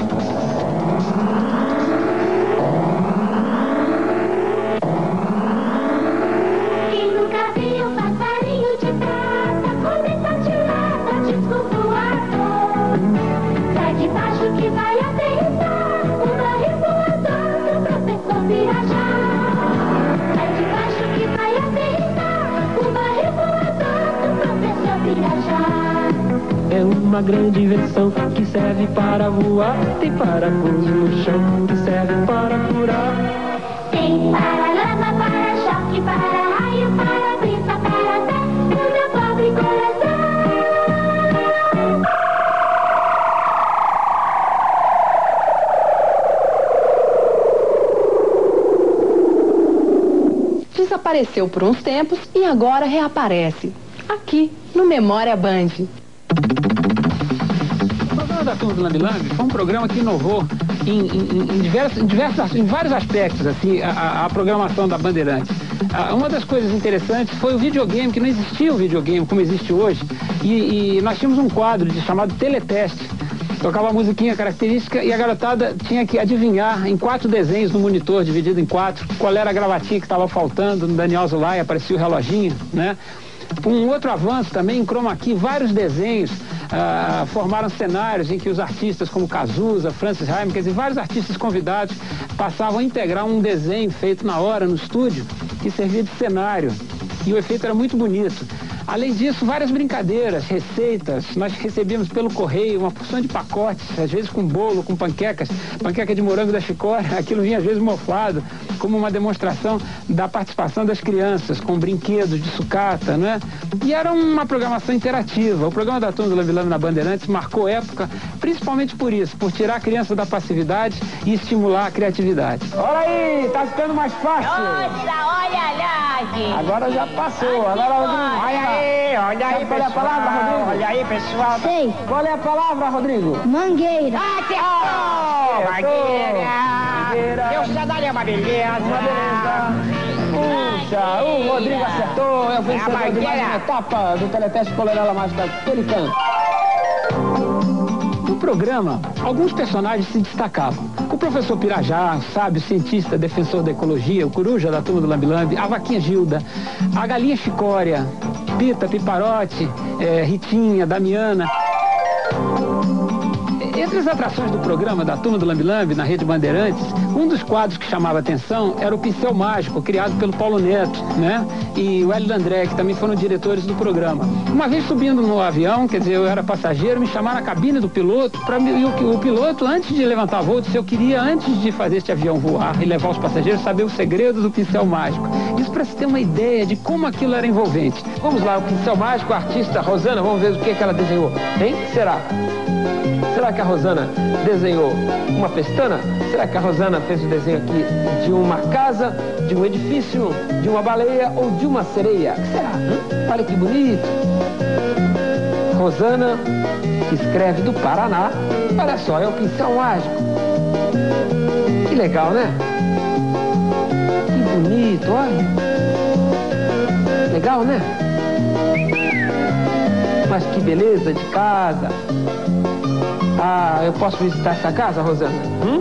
uma grande invenção que serve para voar, tem parafuso no chão que serve para curar. Tem para lama, para choque, para raio, para brisa, para até o meu pobre coração. Desapareceu por uns tempos e agora reaparece. Aqui no Memória Band. O programa da Turma do Lambi Lambi foi um programa que inovou em, em- em diversos, em diversos- em vários aspectos, assim, a- a, programação da Bandeirantes. Ah, uma das coisas interessantes foi o videogame, que não existia o videogame como existe hoje. E, e nós tínhamos um quadro de, chamado Teleteste. Tocava a musiquinha característica e a garotada tinha que adivinhar em quatro desenhos no monitor, dividido em quatro, qual era a gravatinha que estava faltando. No Daniel Zulay aparecia o reloginho, né? Um outro avanço também em chroma key, vários desenhos ah, formaram cenários em que os artistas como Cazuza, Francis Heimkes e vários artistas convidados passavam a integrar um desenho feito na hora no estúdio que servia de cenário. E o efeito era muito bonito. Além disso, várias brincadeiras, receitas. Nós recebíamos pelo correio uma porção de pacotes, às vezes com bolo, com panquecas, panqueca de morango da Chicória. Aquilo vinha às vezes mofado, como uma demonstração da participação das crianças, com brinquedos de sucata, né? E era uma programação interativa. O programa da Lambi Lambi na Bandeirantes marcou época, principalmente por isso, por tirar a criança da passividade e estimular a criatividade. Olha aí, tá ficando mais fácil. olha lá, gente. Agora já passou. Agora, Rodrigo. Olha aí, olha aí, Sabe qual é a pessoal. palavra, Rodrigo? Olha aí, pessoal. Sei. Qual é a palavra, Rodrigo? Mangueira. Ah, Oh, mangueira. Mangueira. Meu cenário é uma beleza. Uma beleza. Puxa, o Rodrigo acertou. É o vencedor de mais mangueira. uma etapa do Teleteste Colorela Mágica Pelicano. No programa, alguns personagens se destacavam. O professor Pirajá, sábio, cientista, defensor da ecologia, o coruja da turma do Lambi Lambi, a vaquinha Gilda, a galinha Chicória, Pita, Piparote, eh, Ritinha, Damiana. Entre as atrações do programa da Turma do Lambi Lambi, na Rede Bandeirantes, um dos quadros que chamava atenção era o Pincel Mágico, criado pelo Paulo Neto, né? E o Hélio André, que também foram diretores do programa. Uma vez subindo no avião, quer dizer, eu era passageiro, me chamaram na cabine do piloto, pra, e o, o piloto, antes de levantar voo, disse eu queria, antes de fazer este avião voar e levar os passageiros, saber o segredo do Pincel Mágico. Isso para se ter uma ideia de como aquilo era envolvente. Vamos lá, o Pincel Mágico, a artista Rosana, vamos ver o que, que ela desenhou. Hein? Será? Será que a Rosana desenhou uma pestana? Será que a Rosana fez o desenho aqui de uma casa, de um edifício, de uma baleia ou de uma sereia? O que será? Olha que bonito. Rosana escreve do Paraná. Olha só, é o pincel mágico. Que legal, né? Que bonito, olha. Legal, né? Mas que beleza de casa. Ah, eu posso visitar essa casa, Rosana? Hum?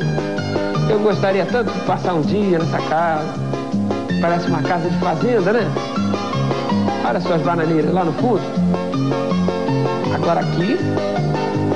Eu gostaria tanto de passar um dia nessa casa. Parece uma casa de fazenda, né? Olha suas bananeiras lá no fundo. Agora aqui,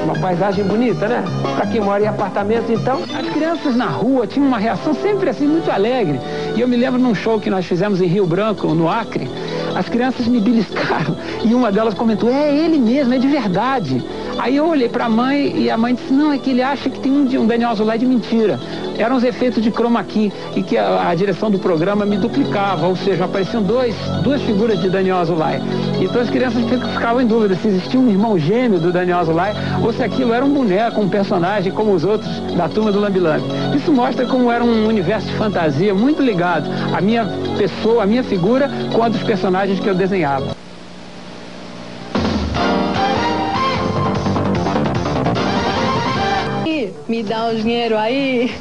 uma paisagem bonita, né? Pra quem mora em apartamento, então. As crianças na rua tinham uma reação sempre assim, muito alegre. E eu me lembro num show que nós fizemos em Rio Branco, no Acre, as crianças me beliscaram e uma delas comentou: é ele mesmo, é de verdade. Aí eu olhei pra mãe e a mãe disse: não, é que ele acha que tem um, um Daniel Azulay de mentira. Eram os efeitos de chroma key e que a, a direção do programa me duplicava, ou seja, apareciam dois, duas figuras de Daniel Azulay. Então as crianças fic- ficavam em dúvida se existia um irmão gêmeo do Daniel Azulay ou se aquilo era um boneco, um personagem como os outros da turma do Lambi Lambi. Isso mostra como era um universo de fantasia muito ligado à minha pessoa, à minha figura, com a dos personagens que eu desenhava. Dá um dinheiro aí.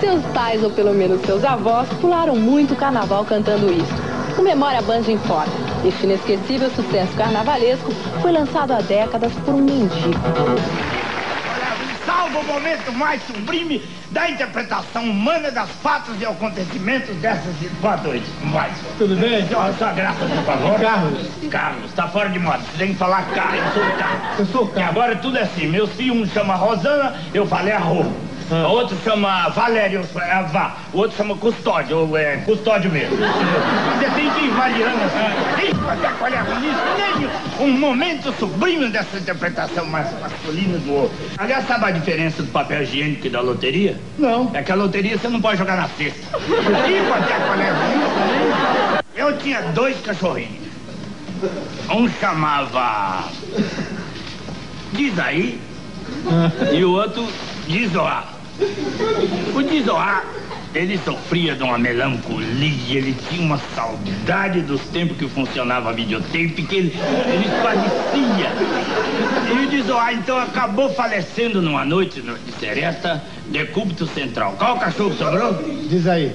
Seus pais, ou pelo menos seus avós, pularam muito o carnaval cantando isso. O Memória Band informa. Este inesquecível sucesso carnavalesco foi lançado há décadas por um mendigo. O momento mais sublime da interpretação humana das fatos e acontecimentos dessas boa noite. Mais. Tudo bem? Só, só graça, por favor. Carlos. Carlos, tá fora de moda. Você tem que falar Carlos. Eu sou o Carlos. Eu sou o Carlos. E agora tudo é assim. Meus filhos, um chama Rosana, eu falei a Rô. O outro chama Valério, a Vá. O outro chama Custódio, ou é Custódio mesmo. Você fazer qual é a um momento sublime dessa interpretação mais masculina do outro. Aliás, sabe a diferença do papel higiênico e da loteria? Não. É que a loteria você não pode jogar na cesta. E fazer qual é a Eu tinha dois cachorrinhos. Um chamava Dizaí e o outro Dizoar. O Dizoar Ele sofria de uma melancolia, ele tinha uma saudade dos tempos que funcionava a videotape, que ele, ele padecia. E o Dizoar, então, acabou falecendo numa noite no- de seresta, decúbito central. Qual cachorro sobrou? Diz aí.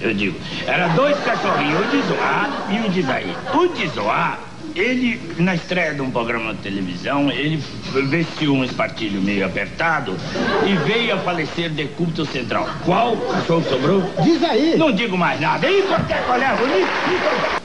Eu digo, era dois cachorrinhos, o Dizoar e o Dizaí. O Dizoar, ele, na estreia de um programa de televisão, ele vestiu um espartilho meio apertado e veio a falecer de decúbito central. Qual cachorro sobrou? Diz aí. Não digo mais nada. E quanto é que olhar bonito?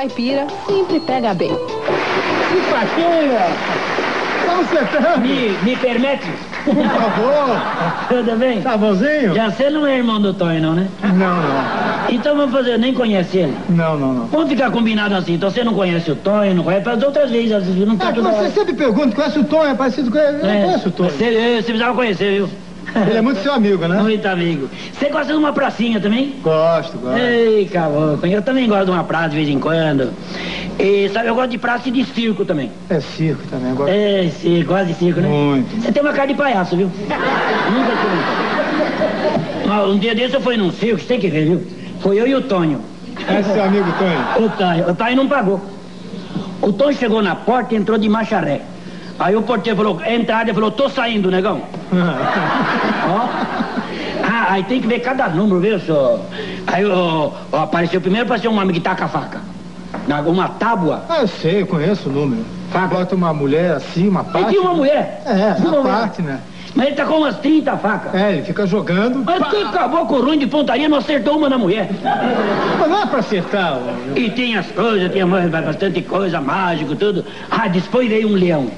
Caipira sempre pega bem. Simpatia! Como você tá? Me, me permite? Por favor. Tudo bem? Tá bonzinho? Já você não é irmão do Tonho, não, né? Não, não. Então vamos fazer, eu nem conhece ele. Não, não, não. Vamos ficar combinado assim. Então você não conhece o Tonho, não conhece. As outras vezes, às vezes não tá É, toda você hora. sempre pergunta, conhece o Tom? É parecido com ele? Eu É, não conheço o Tom. Você, você precisava conhecer, viu? Ele é muito seu amigo, né? Muito amigo. Você gosta de uma pracinha também? Gosto, gosto. Ei, caboclo, eu também gosto de uma praça de vez em quando. E, sabe, eu gosto de praça e de circo também. É circo também, gosto. É, circo, gosto de circo, né? Muito. Você tem uma cara de palhaço, viu? Nunca tive. Um dia desse eu fui num circo, você tem que ver, viu? Foi eu e o Tonho. É seu amigo Tonho? O Tonho. O Tonho não pagou. O Tonho chegou na porta e entrou de macharé. Aí o porteiro falou, entrada, ele falou, tô saindo, negão. Ó. Ah, aí tem que ver cada número, viu, senhor? Aí ó, ó, apareceu primeiro, apareceu um homem que taca a faca. Na- Uma tábua. Ah, eu sei, eu conheço o número. Bota uma mulher assim, uma parte. tinha uma mulher? É, uma uma mulher. parte, né? Mas ele tá com umas 30 facas. É, ele fica jogando. Mas que caboclo ruim de pontaria não acertou uma na mulher. Mas não é pra acertar. ô. E tinha as coisas, tinha bastante coisa, mágico, tudo. Ah, depois veio um leão.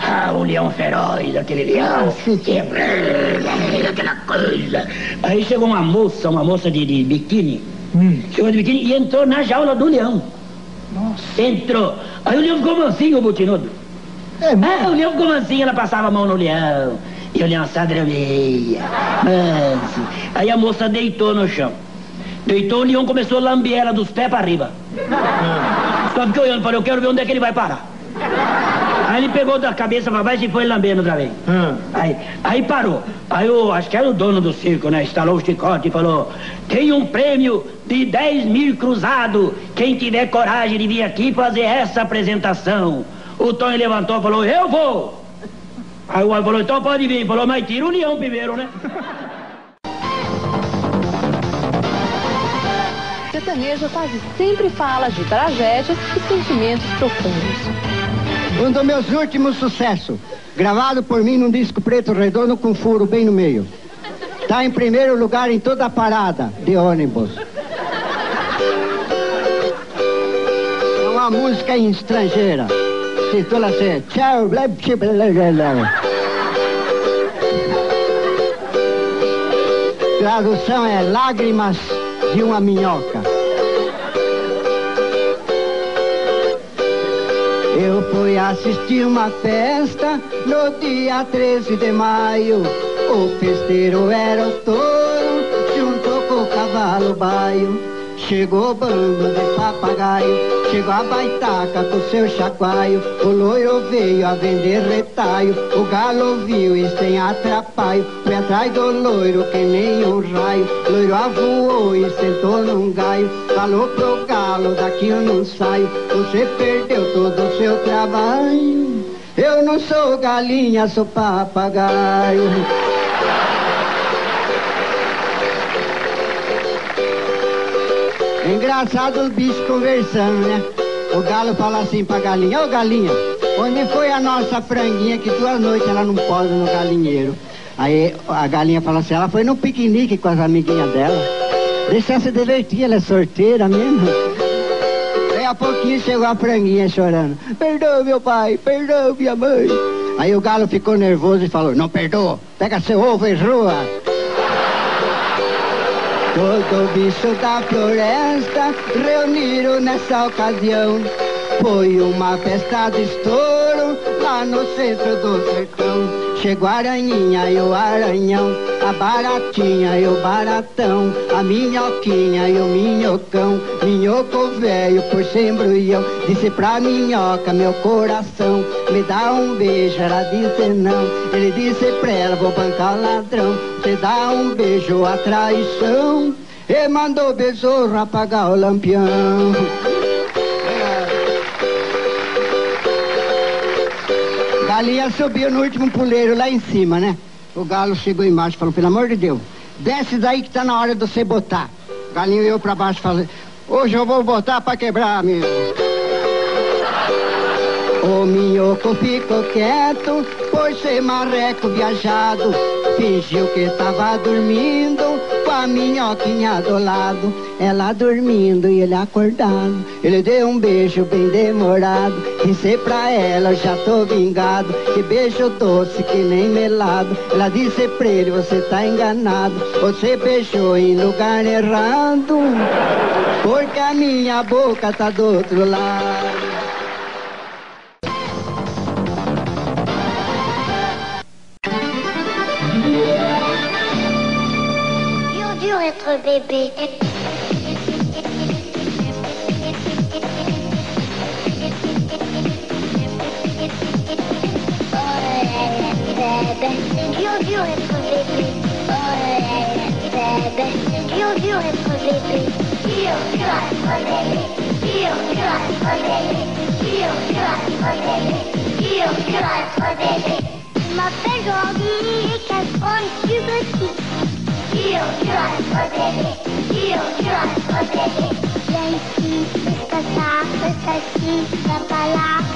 Ah, um leão feroz, aquele leão. que é aquela coisa. Aí chegou uma moça, uma moça de, de biquíni. Chegou de biquíni e entrou na jaula do leão. Entrou. Aí o leão ficou mansinho, o butinudo. ah, o leão ficou mansinho, ela passava a mão no leão. E o leão sadramia. Manso. Aí a moça deitou no chão. Deitou, o leão começou a lamber ela dos pés para arriba. Só fiquei olhando para eu quero ver onde é que ele vai parar. Aí ele pegou da cabeça para baixo e foi lambendo outra vez. Aí, aí parou. Aí o, acho que era o dono do circo, né? Estalou o chicote e falou: tem um prêmio de 10 mil cruzado. Quem tiver coragem de vir aqui fazer essa apresentação. O Tony levantou e falou: eu vou. Aí o homem falou: então pode vir. Falou: mas tira o leão primeiro, né? Sertanejo quase sempre fala de tragédias e sentimentos profundos. Um dos meus últimos sucessos, gravado por mim num disco preto redondo com furo bem no meio. Tá em primeiro lugar em toda a parada de ônibus. É uma música estrangeira. Se titula assim, tchau. Tradução é Lágrimas de uma Minhoca. Eu fui assistir uma festa no dia 13 de maio. O festeiro era o touro, junto com o cavalo baio. Chegou bando de papagaio, chegou a baitaca com seu chacoalho. O loiro veio a vender retalho, o galo viu e sem atrapalho. Foi atrás do loiro que nem um raio. Loiro avoou e sentou num gaio. Falou pro galo, daqui eu não saio. Você perdeu todo o seu trabalho. Eu não sou galinha, sou papagaio. Engraçado os bichos conversando, né? O galo fala assim pra galinha, ô galinha, onde foi a nossa franguinha que duas noites ela não posa no galinheiro? Aí a galinha fala assim, ela foi no piquenique com as amiguinhas dela. Deixa ela se divertir, ela é sorteira mesmo. Daí a pouquinho chegou a franguinha chorando. Perdoa meu pai, perdoa minha mãe. Aí o galo ficou nervoso e falou, não perdoa, pega seu ovo e rua. Todo bicho da floresta reuniram nessa ocasião. Foi uma festa de estouro lá no centro do sertão. Chegou a aranhinha e o aranhão, a baratinha e o baratão, a minhoquinha e o minhocão. Minhoco velho por embrulhão, disse pra minhoca, meu coração, me dá um beijo, ela disse não. Ele disse pra ela, vou bancar ladrão, você dá um beijo, a traição. E mandou besouro apagar o lampião. Galinha subiu no último puleiro lá em cima, né? O galo chegou embaixo e falou, pelo amor de Deus, desce daí que tá na hora de você botar. Galinha veio pra baixo falou, hoje eu vou botar pra quebrar mesmo. O minhoco ficou quieto, por ser marreco viajado. Fingiu que tava dormindo, a minhoquinha do lado. Ela dormindo e ele acordado. Ele deu um beijo bem demorado. Disse pra ela, já tô vingado. Que beijo doce que nem melado. Ela disse pra ele, você tá enganado. Você beijou em lugar errado. Porque a minha boca tá do outro lado. baby. You're baby. Oh, baby. are beautiful, baby. You're beautiful, baby. Baby. Baby. Baby. Thank you.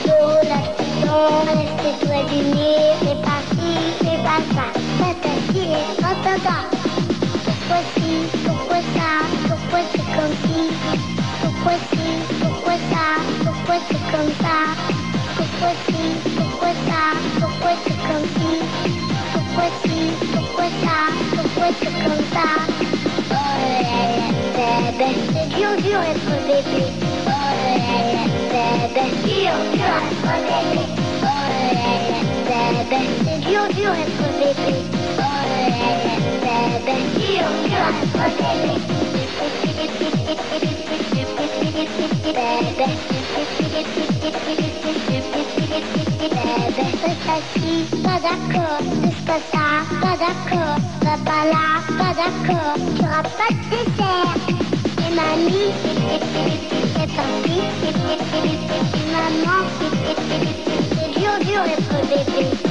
bébé, c'est dur, dur être bébé. Dur, dur bébé. Oh bébé, Bébé, pas d'accord, tu auras pas de. Et mamie, c'est parti, et maman, c'est dur, bébé.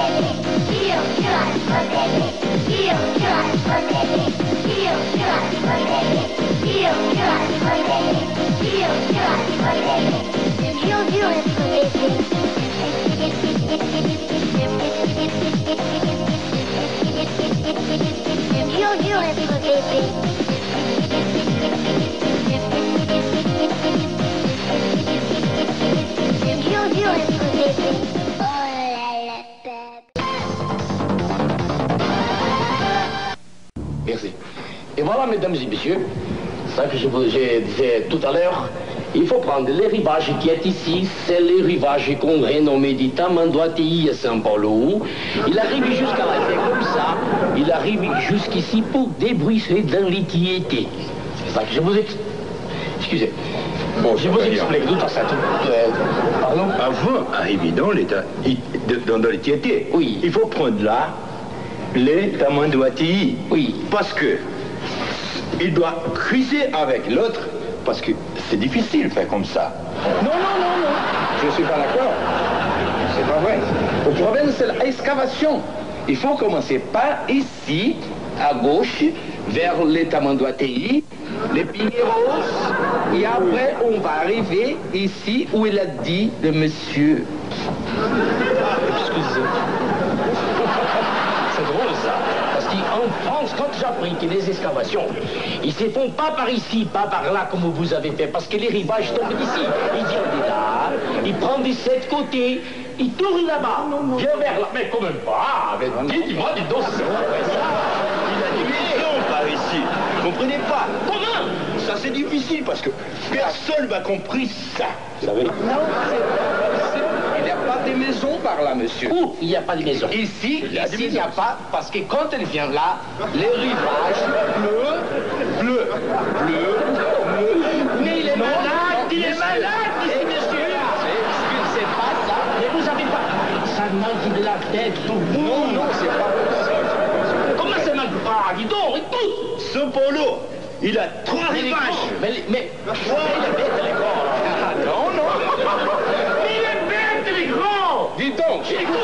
Merci. Et voilà, mesdames et messieurs, ça que je vous disais tout à l'heure, il faut prendre le rivage qui est ici, c'est le rivage qu'on renommé dit Tamanduateí à São Paulo. Il arrive jusqu'à la ça, il arrive jusqu'ici pour débruisser dans l'étiété. C'est ça que je vous explique. Excusez. Bon, je vous explique tout ça. tout- pardon Avant d'arriver dans l'état, dans, dans l'étiété, oui. il faut prendre là les tamanduatis. Oui. Parce que il doit cruiser avec l'autre, parce que c'est difficile de faire comme ça. Non, non, non, non. Je ne suis pas d'accord. C'est pas vrai. Le problème, c'est l'excavation. Il faut commencer par ici, à gauche, vers les tamanduatis, les Pinheiros, et après, on va arriver ici où il a dit le monsieur. Excusez. C'est drôle ça. Parce qu'en France, quand j'ai appris que les excavations, ils se font pas par ici, pas par là comme vous avez fait, parce que les rivages tombent d'ici. Ils viennent de là, ils prennent de cet côté, ils tournent là-bas, viennent vers là. Mais quand même pas, mais dites-moi c'est pas vrai ça. Il a des maisons par ici. Vous comprenez pas Comment? Ça c'est difficile parce que personne va compris ça. Vous savez Non, c'est- il n'y a pas de maison par là, monsieur. Où? Il n'y a pas de maison Ici, Il y a des ici, il n'y a pas, parce que quand elle vient là, les rivages bleu, bleu, bleu. de la tête sous vous. Non, non, c'est pas possible. Comment c'est même pas Dis donc, écoute Ce polo, il a trois ripages. Mais, mais, mais, il est bête, les grands. Ah, non, non. il est bête, les grands. Dis donc. Écoute.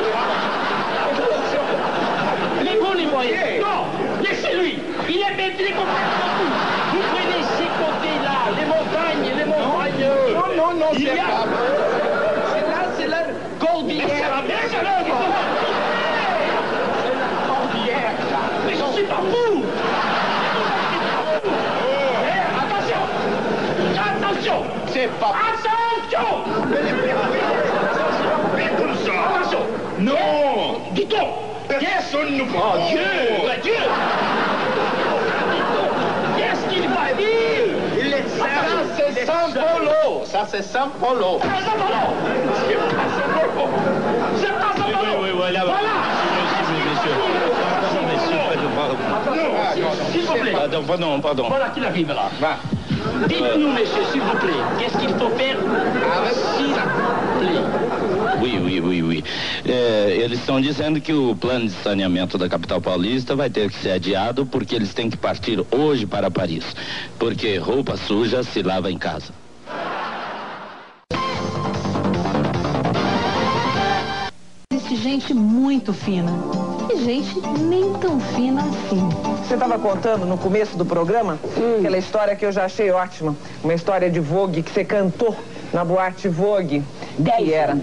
les bons, les moyens. Non, laissez-lui. Il est bête, les est complètement fou. Vous prenez ces côtés-là, les montagnes, les montagnes. Non, non, non, c'est pas vrai. C'est pas... Attention Attention Non. Dit-on Personne ne Oh Dieu. Bah, Dieu. Dit-on Qu'est-ce qu'il va dire? Il est ça, c'est San Paulo. Ça, c'est San Paulo. C'est San Paulo C'est pas San Paulo C'est pas San Paulo Oui, oui, oui, là, Voilà. S'il vous plaît. Pardon, pardon, pardon. Voilà qu'il arrive là. Dites-nous, monsieur, s'il vous plaît, qu'est-ce qu'il faut faire S'il vous plaît. Oui, oui, oui, oui. É, eles estão dizendo que o plano de saneamento da capital paulista vai ter que ser adiado porque eles têm que partir hoje para Paris. Porque roupa suja se lava em casa. Existe gente muito fina e gente nem tão fina assim. Você estava contando no começo do programa aquela história que eu já achei ótima. Uma história de Vogue que você cantou na boate Vogue. que era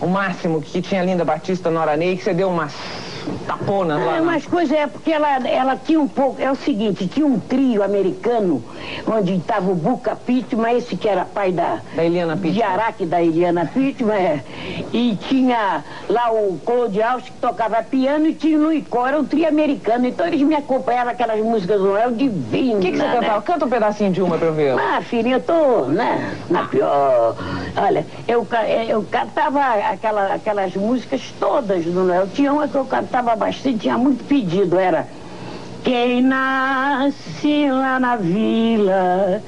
o máximo que tinha Linda Batista Nora Ney, que você deu umas taponas lá. É, mas coisa é porque ela, ela tinha um pouco. É o seguinte, tinha um trio americano onde estava o Buca Pittman, esse que era pai da. Da Eliana Pittman. De Araque da Eliana Pittman, é. E tinha lá o Claude Alves que tocava piano e tinha o Louis Cor, era um trio americano. Então eles me acompanhavam aquelas músicas do Noel divino. O que, que você cantava? Canta um pedacinho de uma pra eu ver. Ah, filhinha, eu tô, né, na pior. Olha, eu, eu cantava aquela, aquelas músicas todas do Noel. Tinha uma que eu cantava bastante, tinha muito pedido, era... Quem nasce lá na vila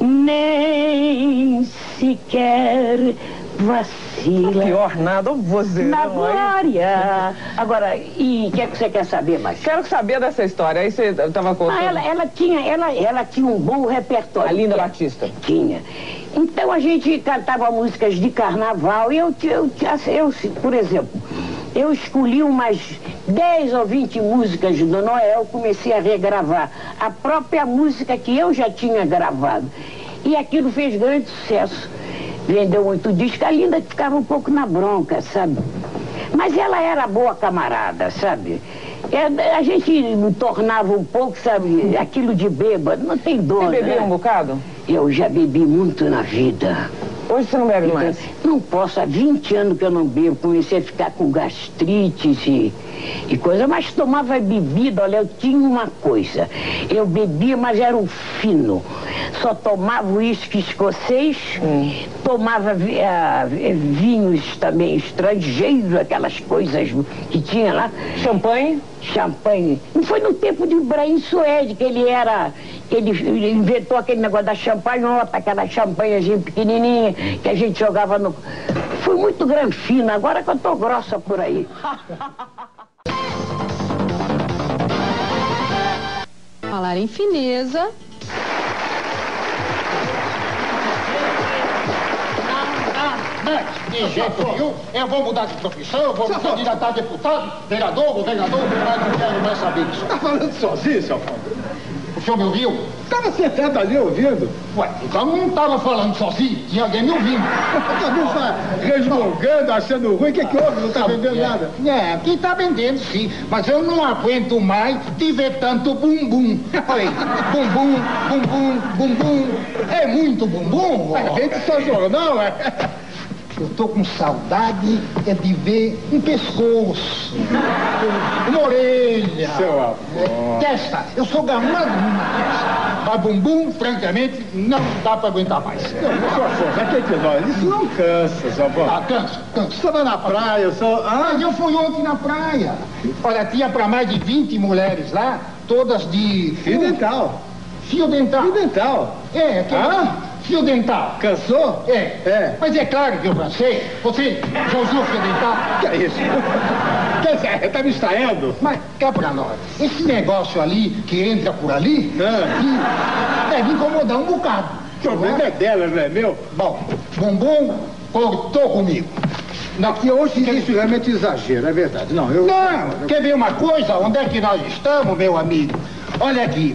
nem sequer vacila. Pior nada, você. Na glória. Agora, e o que é que você quer saber mais? Quero saber dessa história. Aí você estava contando. Ah, ela, ela tinha, ela, ela tinha um bom repertório. A Linda Batista. Tinha. Então a gente cantava músicas de carnaval e eu, eu, assim, eu, por exemplo, eu escolhi umas 10 ou 20 músicas do Noel, comecei a regravar a própria música que eu já tinha gravado. E aquilo fez grande sucesso. Vendeu muito disco, a Linda ficava um pouco na bronca, sabe? Mas ela era boa camarada, sabe? É, a gente tornava um pouco, sabe, aquilo de bêbado, não tem dor, Você bebia né? um bocado? Eu já bebi muito na vida. Hoje você não bebe mais? Não posso, há 20 anos que eu não bebo. Comecei a ficar com gastrites e, e coisa, mas tomava bebida, olha, eu tinha uma coisa. Eu bebia, mas era um fino. Só tomava uísque escocês, tomava vi- ah, vinhos também estrangeiros, aquelas coisas que tinha lá. Champanhe? Champanhe. Não foi no tempo de Ibrahim Suede que ele era. que ele, ele inventou aquele negócio da champanhota, aquela champanhezinha pequenininha que a gente jogava no. Fui muito granfina, agora que eu tô grossa por aí. Falar em fineza. De jeito nenhum, eu vou mudar de profissão, eu vou me candidatar a deputado, vereador, governador, mas não quero mais saber disso. Tá falando sozinho, seu Alfredo? O senhor me ouviu? Tava sentado ali ouvindo. Ué, então não estava falando sozinho, tinha alguém me ouvindo. Também está resmungando, achando ruim. O que, que houve? Não tá vendendo É. nada. É, aqui tá vendendo sim, mas eu não aguento mais de ver tanto bumbum. Olha aí, bumbum, bumbum, bumbum. É muito bumbum. É, vem do seu jornal, é? Eu tô com saudade é de ver um pescoço, uma orelha. Seu Testa, eu sou gamado numa testa. Mas bumbum, francamente, não dá pra aguentar mais. Não, Afonso, aqui entre nós, isso não cansa, seu avô. Ah, cansa, cansa. Você vai na praia, eu sou... Ah, Mas eu fui ontem na praia. Olha, tinha pra mais de 20 mulheres lá, todas de... fio dental. Fio dental. Fio dental. É, que... Ah? Fio dental. Cansou? É. É. Mas é claro que eu cansei. Você já usou fio dental? Que é isso? Quer dizer, tá me estaiando? Mas, cá pra nós, esse negócio ali, que entra por ali, Ah. que deve incomodar um bocado. O problema é delas, não é meu? Bom, bumbum cortou comigo. Não, que hoje isso realmente exagero, é verdade. Não, eu... Não, quer ver uma coisa? Onde é que nós estamos, meu amigo? Olha aqui,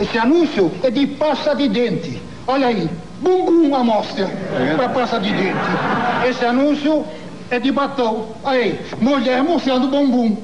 esse anúncio é de pasta de dente. Olha aí, bumbum à mostra para pasta de dente. Esse anúncio é de batom. Aí, mulher mostrando bumbum.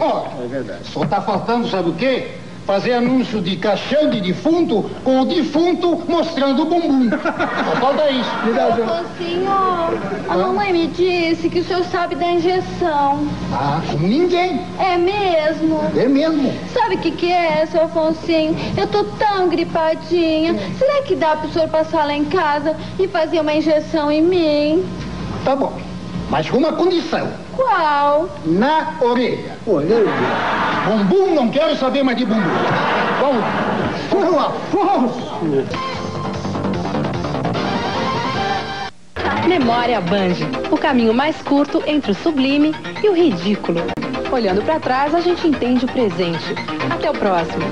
Ó, É verdade. só tá faltando, sabe o quê? Fazer anúncio de caixão de defunto com o defunto mostrando o bumbum. Só falta isso. Me dá ajuda. Senhor, a mamãe me disse que o senhor sabe da injeção. Ah, como ninguém. É mesmo? É mesmo. Sabe o que, que é, seu Afonsinho? Eu tô tão gripadinha. Será que dá pro senhor passar lá em casa e fazer uma injeção em mim? Tá bom. Mas com uma condição. Qual? Na orelha. Orelha? Bumbum, não quero saber mais de bumbum. Vamos. Lá. Vamos. Memória Band, o caminho mais curto entre o sublime e o ridículo. Olhando para trás, a gente entende o presente. Até o próximo.